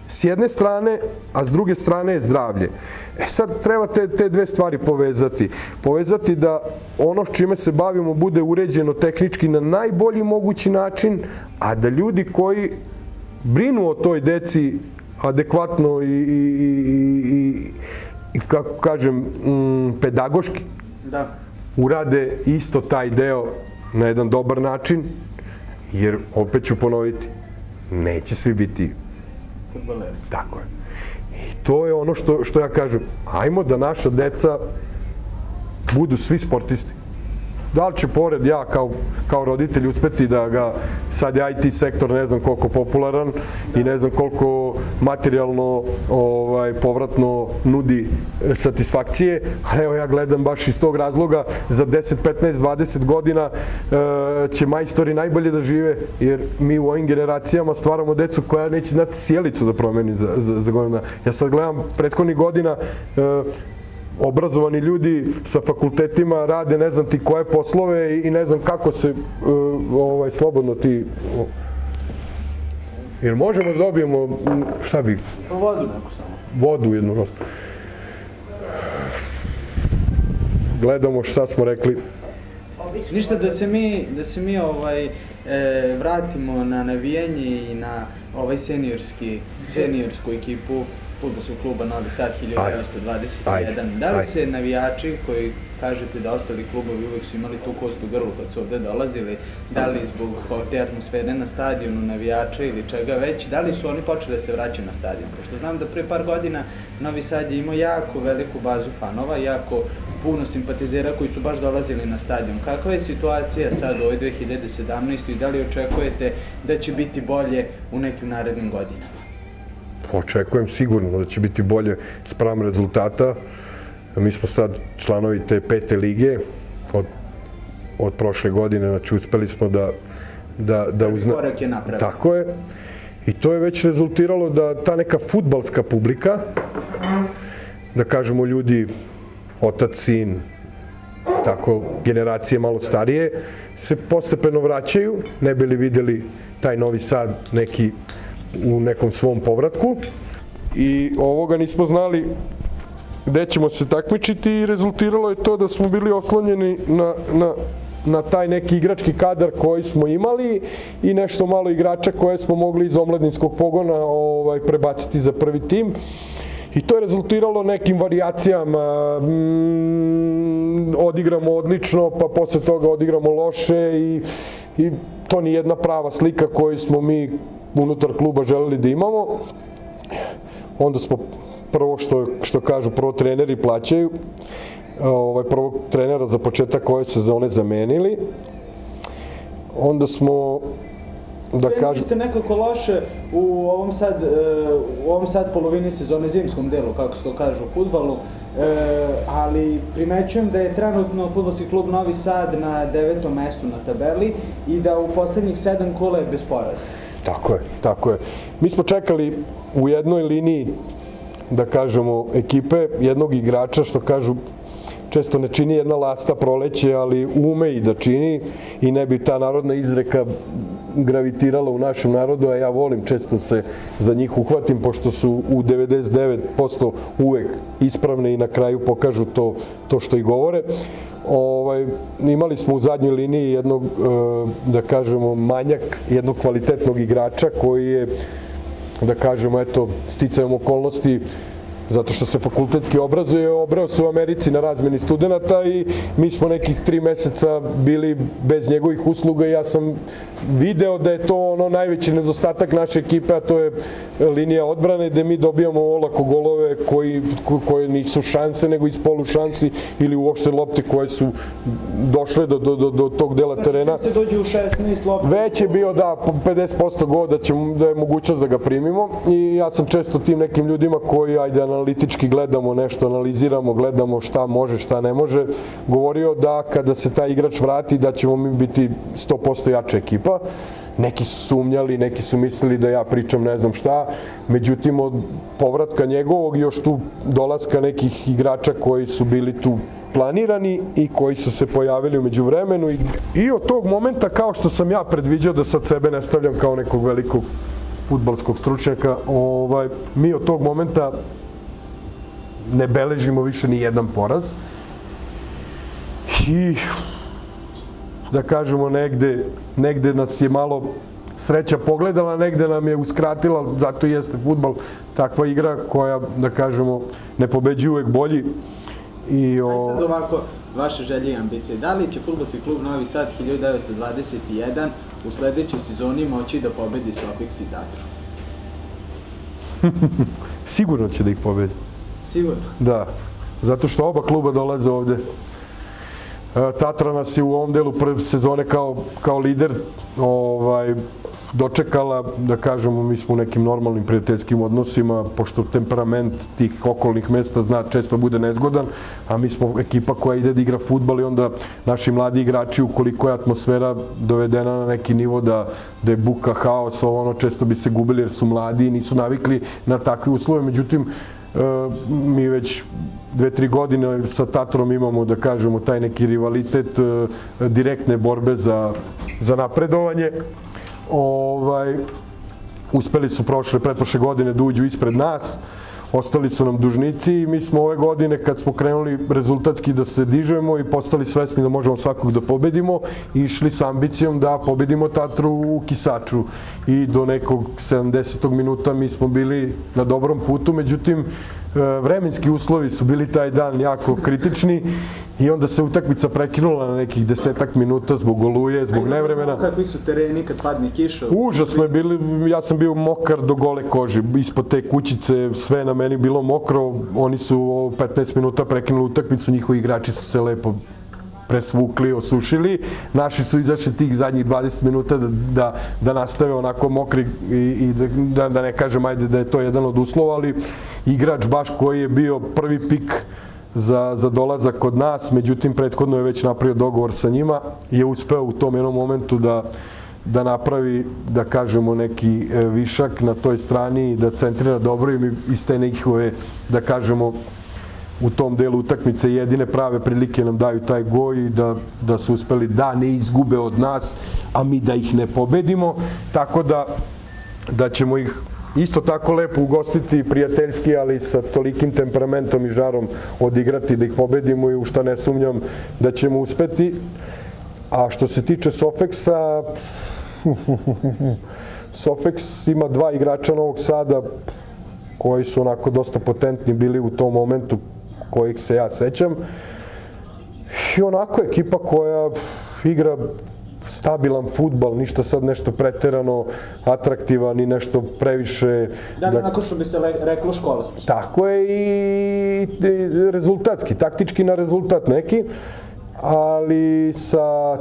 s jedne strane, a s druge strane je zdravlje. E sad treba te, te dve stvari povezati. Povezati da ono s čime se bavimo bude uređeno tehnički na najbolji mogući način, a da ljudi koji brinu o toj deci adekvatno i, i, i, i, i kako kažem, mm, pedagoški, Da. urade isto taj deo na jedan dobar način, jer opet ću ponoviti, neće svi biti Futbaleri. tako je. I to je ono što, što ja kažem, ajmo da naša deca budu svi sportisti. Da li će pored ja kao, kao roditelj uspeti da ga, sad je IT sektor ne znam koliko popularan i ne znam koliko materijalno ovaj, povratno nudi satisfakcije, ali evo ja gledam baš iz tog razloga za 10, 15, 20 godina e, će majstori najbolje da žive jer mi u ovim generacijama stvaramo decu koja neće znati sjelicu da promeni za, za, za godina. Ja sad gledam prethodnih godina e, obrazovani ljudi sa fakultetima rade ne znam ti koje poslove i ne znam kako se uh, ovaj slobodno ti jer možemo da dobijemo šta bi Pa vodu neku samo. vodu jednu rostu. Gledamo šta smo rekli. Ništa da se mi, da se mi ovaj, e, vratimo na navijanje i na ovaj seniorski, seniorsku ekipu. Futbolskog kluba Novi Sad Ajde. 1921. Ajde. Da li se navijači koji kažete da ostali klubovi uvek su imali tu kost u grlu kad su ovde dolazili, da li zbog te atmosfere na stadionu, navijača ili čega već, da li su oni počeli da se vraćaju na stadion? Pošto znam da pre par godina Novi Sad je imao jako veliku bazu fanova, jako puno simpatizera koji su baš dolazili na stadion. Kakva je situacija sad u ovoj 2017. i da li očekujete da će biti bolje u nekim narednim godinama? Očekujem sigurno da će biti bolje sprem rezultata. Mi smo sad članovi te pete lige od, od prošle godine, znači uspeli smo da da, da Prvi korak je napravljen. Tako je. I to je već rezultiralo da ta neka futbalska publika, da kažemo ljudi, otac, sin, tako generacije malo starije, se postepeno vraćaju, ne bi li videli taj Novi Sad neki u nekom svom povratku. I ovoga nismo znali gde ćemo se takmičiti i rezultiralo je to da smo bili oslonjeni na, na, na taj neki igrački kadar koji smo imali i nešto malo igrača koje smo mogli iz omladinskog pogona ovaj, prebaciti za prvi tim. I to je rezultiralo nekim varijacijama, mm, odigramo odlično, pa posle toga odigramo loše i, i to ni jedna prava slika koju smo mi unutar kluba želeli da imamo. Onda smo prvo što, što kažu, prvo treneri plaćaju, ovaj, prvog trenera za početak koje sezone zamenili. Onda smo da kažem, ste nekako loše u ovom sad, e, u ovom sad polovini sezone, zimskom delu, kako se to kaže u futbalu, e, ali primećujem da je trenutno futbolski klub Novi Sad na devetom mestu na tabeli i da u poslednjih sedam kola je bez poraza. Tako je, tako je. Mi smo čekali u jednoj liniji, da kažemo, ekipe, jednog igrača, što kažu, često ne čini jedna lasta proleće, ali ume i da čini i ne bi ta narodna izreka gravitirala u našem narodu, a ja volim često se za njih uhvatim, pošto su u 99% uvek ispravne i na kraju pokažu to, to što i govore. Ovaj, imali smo u zadnjoj liniji jednog, e, da kažemo, manjak jednog kvalitetnog igrača koji je, da kažemo, eto, sticajem okolnosti, zato što se fakultetski obrazuje, obrao se u Americi na razmeni studenta i mi smo nekih tri meseca bili bez njegovih usluga i ja sam video da je to ono najveći nedostatak naše ekipe, a to je linija odbrane gde mi dobijamo olako golove koji, ko- koje nisu šanse nego iz polu šansi ili uopšte lopte koje su došle do, do, do, do tog dela terena. Čim se dođe u 16 lopta. Već je bio da po 50% go da, ćemo, da je mogućnost da ga primimo i ja sam često tim nekim ljudima koji ajde analitički gledamo nešto, analiziramo, gledamo šta može, šta ne može, govorio da kada se taj igrač vrati da ćemo mi biti 100% jača ekipa. Neki su sumnjali, neki su mislili da ja pričam ne znam šta, međutim od povratka njegovog još tu dolaska nekih igrača koji su bili tu planirani i koji su se pojavili umeđu vremenu i, i od tog momenta kao što sam ja predviđao da sad sebe ne stavljam kao nekog velikog futbalskog stručnjaka, ovaj, mi od tog momenta ne beležimo više ni jedan poraz. I da kažemo negde, negde nas je malo sreća pogledala, negde nam je uskratila, zato i jeste futbal takva igra koja, da kažemo, ne pobeđuje uvek bolji. I, Aj o, sad ovako, vaše želje i ambicije. Da li će futbolski klub Novi Sad 1921 u sledećoj sezoni moći da pobedi Sofix i Tatru? sigurno će da ih pobedi. Sigurno. Da, zato što oba kluba dolaze ovde. E, Tatra nas je u ovom delu prve sezone kao, kao lider ovaj, dočekala, da kažemo, mi smo u nekim normalnim prijateljskim odnosima, pošto temperament tih okolnih mesta zna često bude nezgodan, a mi smo ekipa koja ide da igra futbal i onda naši mladi igrači, ukoliko je atmosfera dovedena na neki nivo da, da je buka, haos, ovo ono, često bi se gubili jer su mladi i nisu navikli na takve uslove, međutim, mi već dve, tri godine sa Tatrom imamo, da kažemo, taj neki rivalitet, e, direktne borbe za, za napredovanje. Ovaj, uspeli su prošle, pretprošle godine da uđu ispred nas. Ostali su nam dužnici i mi smo ove godine kad smo krenuli rezultatski da se dižemo i postali svesni da možemo svakog da pobedimo, išli sa ambicijom da pobedimo Tatru u Kisaču i do nekog 70. minuta mi smo bili na dobrom putu, međutim E, vremenski uslovi su bili taj dan jako kritični i onda se utakmica prekinula na nekih desetak minuta zbog oluje, zbog nevremena. Kakvi su tereni kad padne kiša? Užasno je bili, ja sam bio mokar do gole kože, ispod te kućice sve na meni bilo mokro, oni su 15 minuta prekinuli utakmicu, njihovi igrači su se lepo presvukli, osušili. Naši su izašli tih zadnjih 20 minuta da, da, da nastave onako mokri i, i da, da ne kažem ajde da je to jedan od uslova, ali igrač baš koji je bio prvi pik za, za dolazak kod nas, međutim prethodno je već napravio dogovor sa njima, je uspeo u tom jednom momentu da da napravi, da kažemo, neki e, višak na toj strani i da centrira dobro i iz te nekihove, da kažemo, u tom delu utakmice jedine prave prilike nam daju taj goj i da, da su uspeli da ne izgube od nas, a mi da ih ne pobedimo, tako da, da ćemo ih isto tako lepo ugostiti prijateljski, ali sa tolikim temperamentom i žarom odigrati da ih pobedimo i u šta ne sumnjam da ćemo uspeti. A što se tiče Sofeksa, Sofeks ima dva igrača Novog Sada koji su onako dosta potentni bili u tom momentu kojih se ja sećam. I onako ekipa koja igra stabilan futbal, ništa sad nešto preterano atraktivan i nešto previše... Da, da onako što bi se reklo školski. Tako je i rezultatski, taktički na rezultat neki, ali sa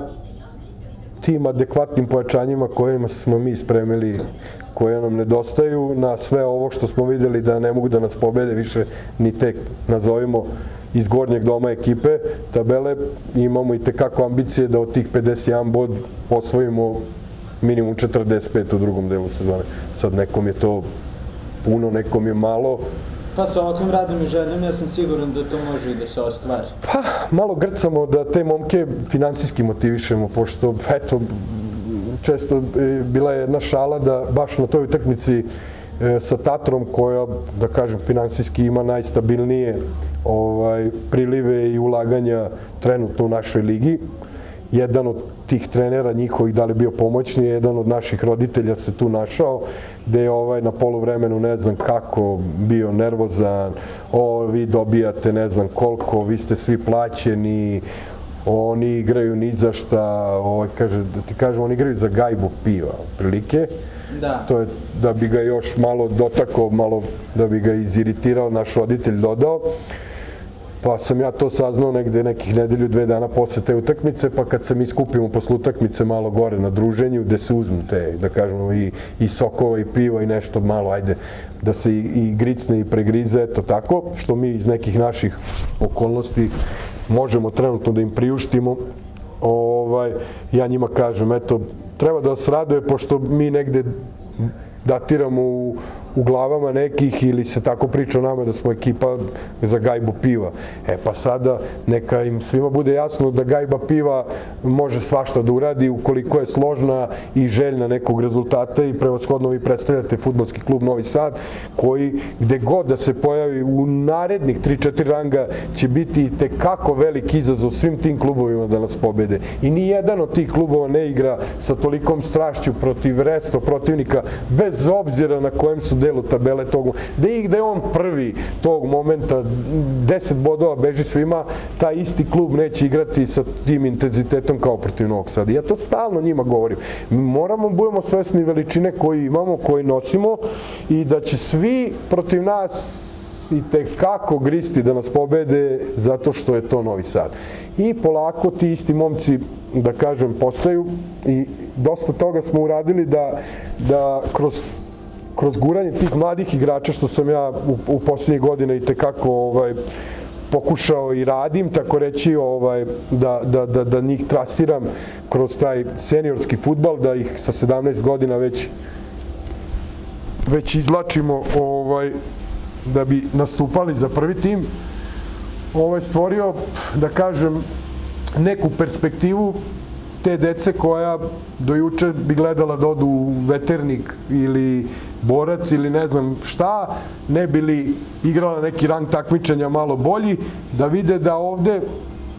tim adekvatnim pojačanjima kojima smo mi spremili koje nam nedostaju na sve ovo što smo videli da ne mogu da nas pobede više ni tek nazovimo iz gornjeg doma ekipe tabele imamo i tekako ambicije da od tih 51 bod osvojimo minimum 45 u drugom delu sezone. Sad nekom je to puno, nekom je malo. Pa sa ovakvim radom i željom ja sam siguran da to može i da se ostvari. Pa, malo grcamo da te momke finansijski motivišemo, pošto, eto, često bila je jedna šala da baš na toj utakmici e, sa Tatrom koja, da kažem, finansijski ima najstabilnije ovaj, prilive i ulaganja trenutno u našoj ligi. Jedan od tih trenera njihovih, da li bio pomoćni, jedan od naših roditelja se tu našao, gde je ovaj na polovremenu ne znam kako bio nervozan, o, vi dobijate ne znam koliko, vi ste svi plaćeni, oni igraju ni za šta, ovaj, kaže, da ti kažem, oni igraju za gajbu piva, prilike. Da. To je da bi ga još malo dotakao, malo da bi ga iziritirao naš roditelj dodao. Pa sam ja to saznao negde nekih nedelju, dve dana posle te utakmice, pa kad se mi skupimo posle utakmice malo gore na druženju, gde se uzmu te, da kažemo, i, i sokova i piva i nešto malo, ajde, da se i, i gricne i pregrize, eto tako, što mi iz nekih naših okolnosti možemo trenutno da im priuštimo, ovaj, ja njima kažem, eto, treba da vas raduje, pošto mi negde datiramo u, u glavama nekih ili se tako priča o nama da smo ekipa za gajbu piva. E pa sada neka im svima bude jasno da gajba piva može svašta da uradi ukoliko je složna i željna nekog rezultata i prevashodno vi predstavljate futbolski klub Novi Sad koji gde god da se pojavi u narednih 3-4 ranga će biti te kako veliki izazov svim tim klubovima da nas pobede. I ni jedan od tih klubova ne igra sa tolikom strašću protiv resto protivnika bez obzira na kojem su delu tabele tog, da da je on prvi tog momenta, 10 bodova beži svima, taj isti klub neće igrati sa tim intenzitetom kao protiv Novog Sada. Ja to stalno njima govorim. Moramo, budemo svesni veličine koji imamo, koji nosimo i da će svi protiv nas i tekako gristi da nas pobede zato što je to Novi Sad. I polako ti isti momci, da kažem, postaju i dosta toga smo uradili da, da kroz kroz guranje tih mladih igrača što sam ja u, u posljednjih godina i tekako ovaj, pokušao i radim, tako reći, ovaj, da, da, da, da njih trasiram kroz taj seniorski futbal, da ih sa 17 godina već već izlačimo ovaj, da bi nastupali za prvi tim. Ovaj, stvorio, da kažem, neku perspektivu te dece koja do juče bi gledala da odu u veternik ili borac ili ne znam šta, ne bili igrala neki rang takmičenja malo bolji, da vide da ovde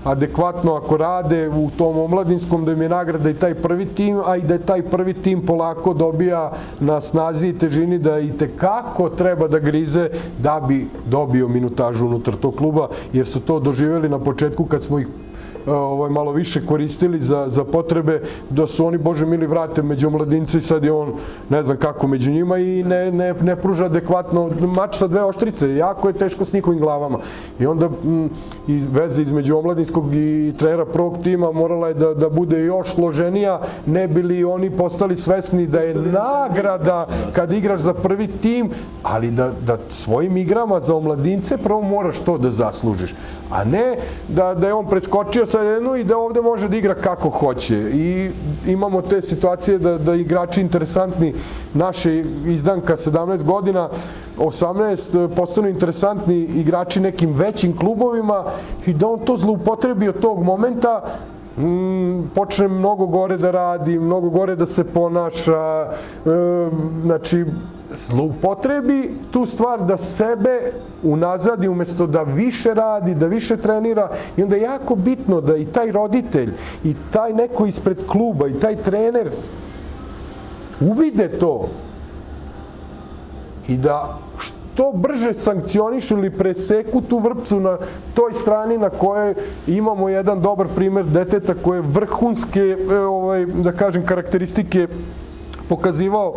adekvatno ako rade u tom omladinskom da im je nagrada i taj prvi tim, a i da taj prvi tim polako dobija na snazi i težini da i tekako treba da grize da bi dobio minutažu unutar tog kluba, jer su to doživjeli na početku kad smo ih ovaj, malo više koristili za, za potrebe, da su oni, Bože mili, vrate među mladince i sad je on, ne znam kako, među njima i ne, ne, ne pruža adekvatno mač sa dve oštrice. Jako je teško s njihovim glavama. I onda m, i veze između omladinskog i trenera prvog tima morala je da, da bude još složenija, ne bili oni postali svesni da je nagrada kad igraš za prvi tim, ali da, da svojim igrama za omladince prvo moraš to da zaslužiš. A ne da, da je on preskočio sa jednu i da ovde može da igra kako hoće. I imamo te situacije da, da igrači interesantni naše izdanka 17 godina 18 postanu interesantni igrači nekim većim klubovima i da on to zloupotrebi od tog momenta mm, počne mnogo gore da radi, mnogo gore da se ponaša, e, znači zloupotrebi tu stvar da sebe unazadi umesto da više radi, da više trenira. I onda je jako bitno da i taj roditelj i taj neko ispred kluba i taj trener uvide to i da što brže sankcionišu ili preseku tu vrpcu na toj strani na kojoj imamo jedan dobar primer deteta koje vrhunske e, ovaj, da kažem karakteristike pokazivao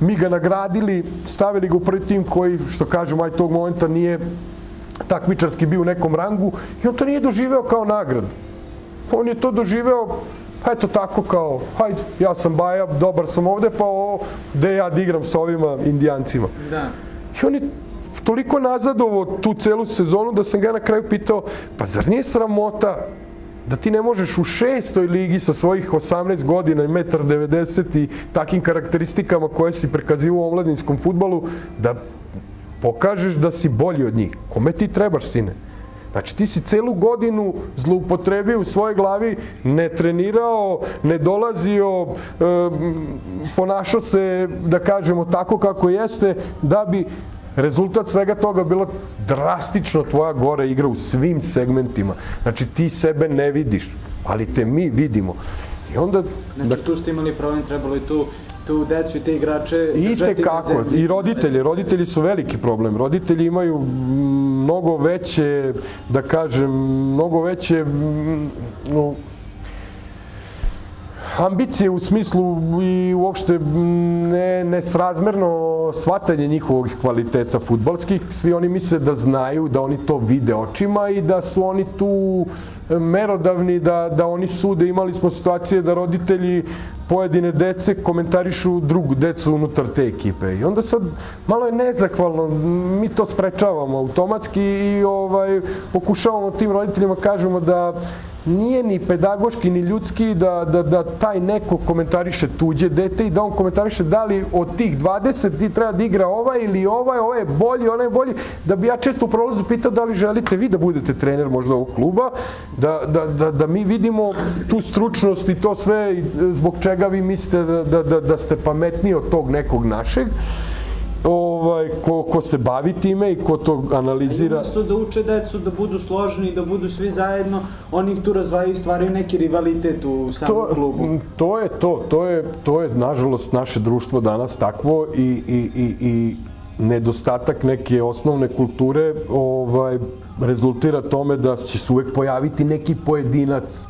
mi ga nagradili, stavili ga u prvi tim koji, što kažem, aj tog momenta nije takmičarski bio u nekom rangu i on to nije doživeo kao nagradu. On je to doživeo pa eto tako kao, hajde, ja sam Baja, dobar sam ovde, pa ovo, gde ja da igram sa ovima indijancima. Da. I on je toliko nazadovo tu celu sezonu da sam ga na kraju pitao, pa zar nije sramota da ti ne možeš u šestoj ligi sa svojih 18 godina i 1,90 i takim karakteristikama koje si prekazivo u omladinskom futbalu, da pokažeš da si bolji od njih. Kome ti trebaš, sine? Znači ti si celu godinu zloupotrebio u svojoj glavi, ne trenirao, ne dolazio, e, ponašao se, da kažemo, tako kako jeste, da bi rezultat svega toga bilo drastično tvoja gora igra u svim segmentima. Znači ti sebe ne vidiš, ali te mi vidimo. I onda... Znači da... tu ste imali problem, trebalo je tu tu decu i te igrače I te kako, i roditelji. Roditelji su veliki problem. Roditelji imaju mnogo veće, da kažem, mnogo veće no, ambicije u smislu i uopšte ne, nesrazmerno shvatanje njihovih kvaliteta futbalskih. Svi oni misle da znaju, da oni to vide očima i da su oni tu merodavni, da, da oni sude. Imali smo situacije da roditelji pojedine dece komentarišu drugu decu unutar te ekipe. I onda sad malo je nezahvalno, mi to sprečavamo automatski i ovaj, pokušavamo tim roditeljima kažemo da nije ni pedagoški ni ljudski da, da, da taj neko komentariše tuđe dete i da on komentariše da li od tih 20 ti treba da igra ovaj ili ovaj, ovaj je bolji, onaj je bolji, da bi ja često u prolazu pitao da li želite vi da budete trener možda ovog kluba, da, da, da, da mi vidimo tu stručnost i to sve zbog čega vi mislite da, da, da, da ste pametniji od tog nekog našeg ovaj, ko, ko se bavi time i ko to analizira. Umesto da uče decu da budu složeni, da budu svi zajedno, oni tu razvajaju i stvaraju neki rivalitet u samom to, klubu. To je to, to je, to je nažalost naše društvo danas takvo i, i, i, i nedostatak neke osnovne kulture ovaj, rezultira tome da će se uvek pojaviti neki pojedinac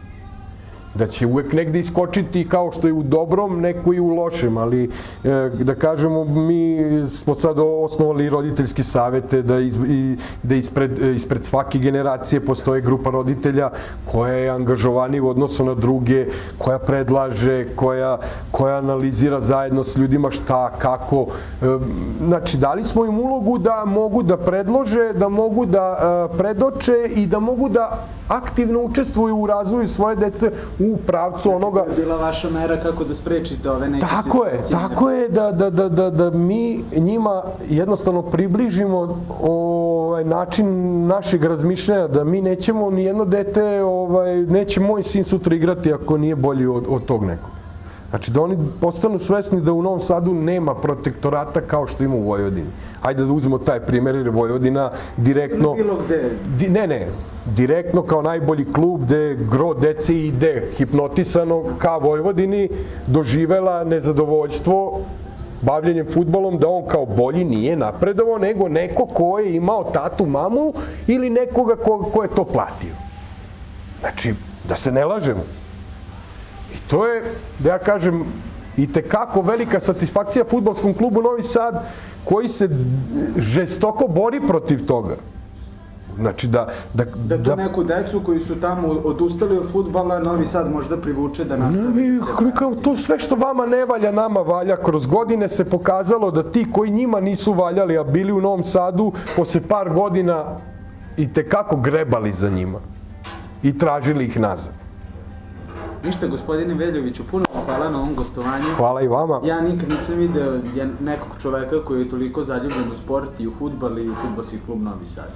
da će uvek negde iskočiti kao što je u dobrom, neko i u lošem, ali e, da kažemo, mi smo sad osnovali roditeljski savete da, iz, i, da ispred, ispred svake generacije postoje grupa roditelja koja je angažovani u odnosu na druge, koja predlaže, koja, koja analizira zajedno s ljudima šta, kako. E, znači, dali smo im ulogu da mogu da predlože, da mogu da e, predoče i da mogu da aktivno učestvuju u razvoju svoje dece u pravcu onoga... To je bila vaša mera kako da sprečite ove neke Tako je, tako je da, da, da, da, da mi njima jednostavno približimo ovaj način našeg razmišljanja da mi nećemo ni jedno dete ovaj neće moj sin sutra igrati ako nije bolji od, od tog nekog. Znači da oni postanu svesni da u Novom Sadu nema protektorata kao što ima u Vojvodini. Ajde da uzmemo taj primjer jer je Vojvodina direktno... Ili bilo gde. Di, ne, ne, direktno kao najbolji klub gde gro dece ide hipnotisano ka Vojvodini doživela nezadovoljstvo bavljenjem futbolom da on kao bolji nije napredovao nego neko ko je imao tatu, mamu ili nekoga ko, ko je to platio. Znači, da se ne lažemo. I to je, da ja kažem, i te kako velika satisfakcija futbolskom klubu Novi Sad koji se žestoko bori protiv toga. Znači da... Da, Da tu neku decu koji su tamo odustali od futbala, Novi Sad možda privuče da nastavi. Mi, se kao to sve što vama ne valja, nama valja. Kroz godine se pokazalo da ti koji njima nisu valjali, a bili u Novom Sadu, posle par godina i te kako grebali za njima. I tražili ih nazad. Ništa, gospodine Veljoviću, puno hvala na ovom gostovanju. Hvala i vama. Ja nikad nisam video nekog čoveka koji je toliko zaljubljen u sport i u futbal i u futbalski klub Novi Sad.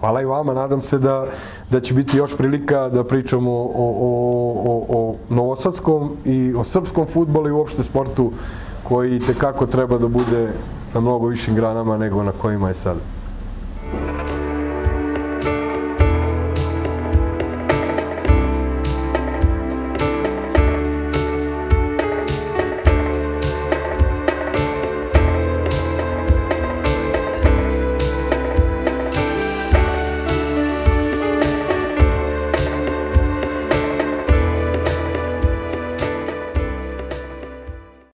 Hvala i vama, nadam se da, da će biti još prilika da pričamo o, o, o, o novosadskom i o srpskom futbolu i uopšte sportu koji te kako treba da bude na mnogo višim granama nego na kojima je sada.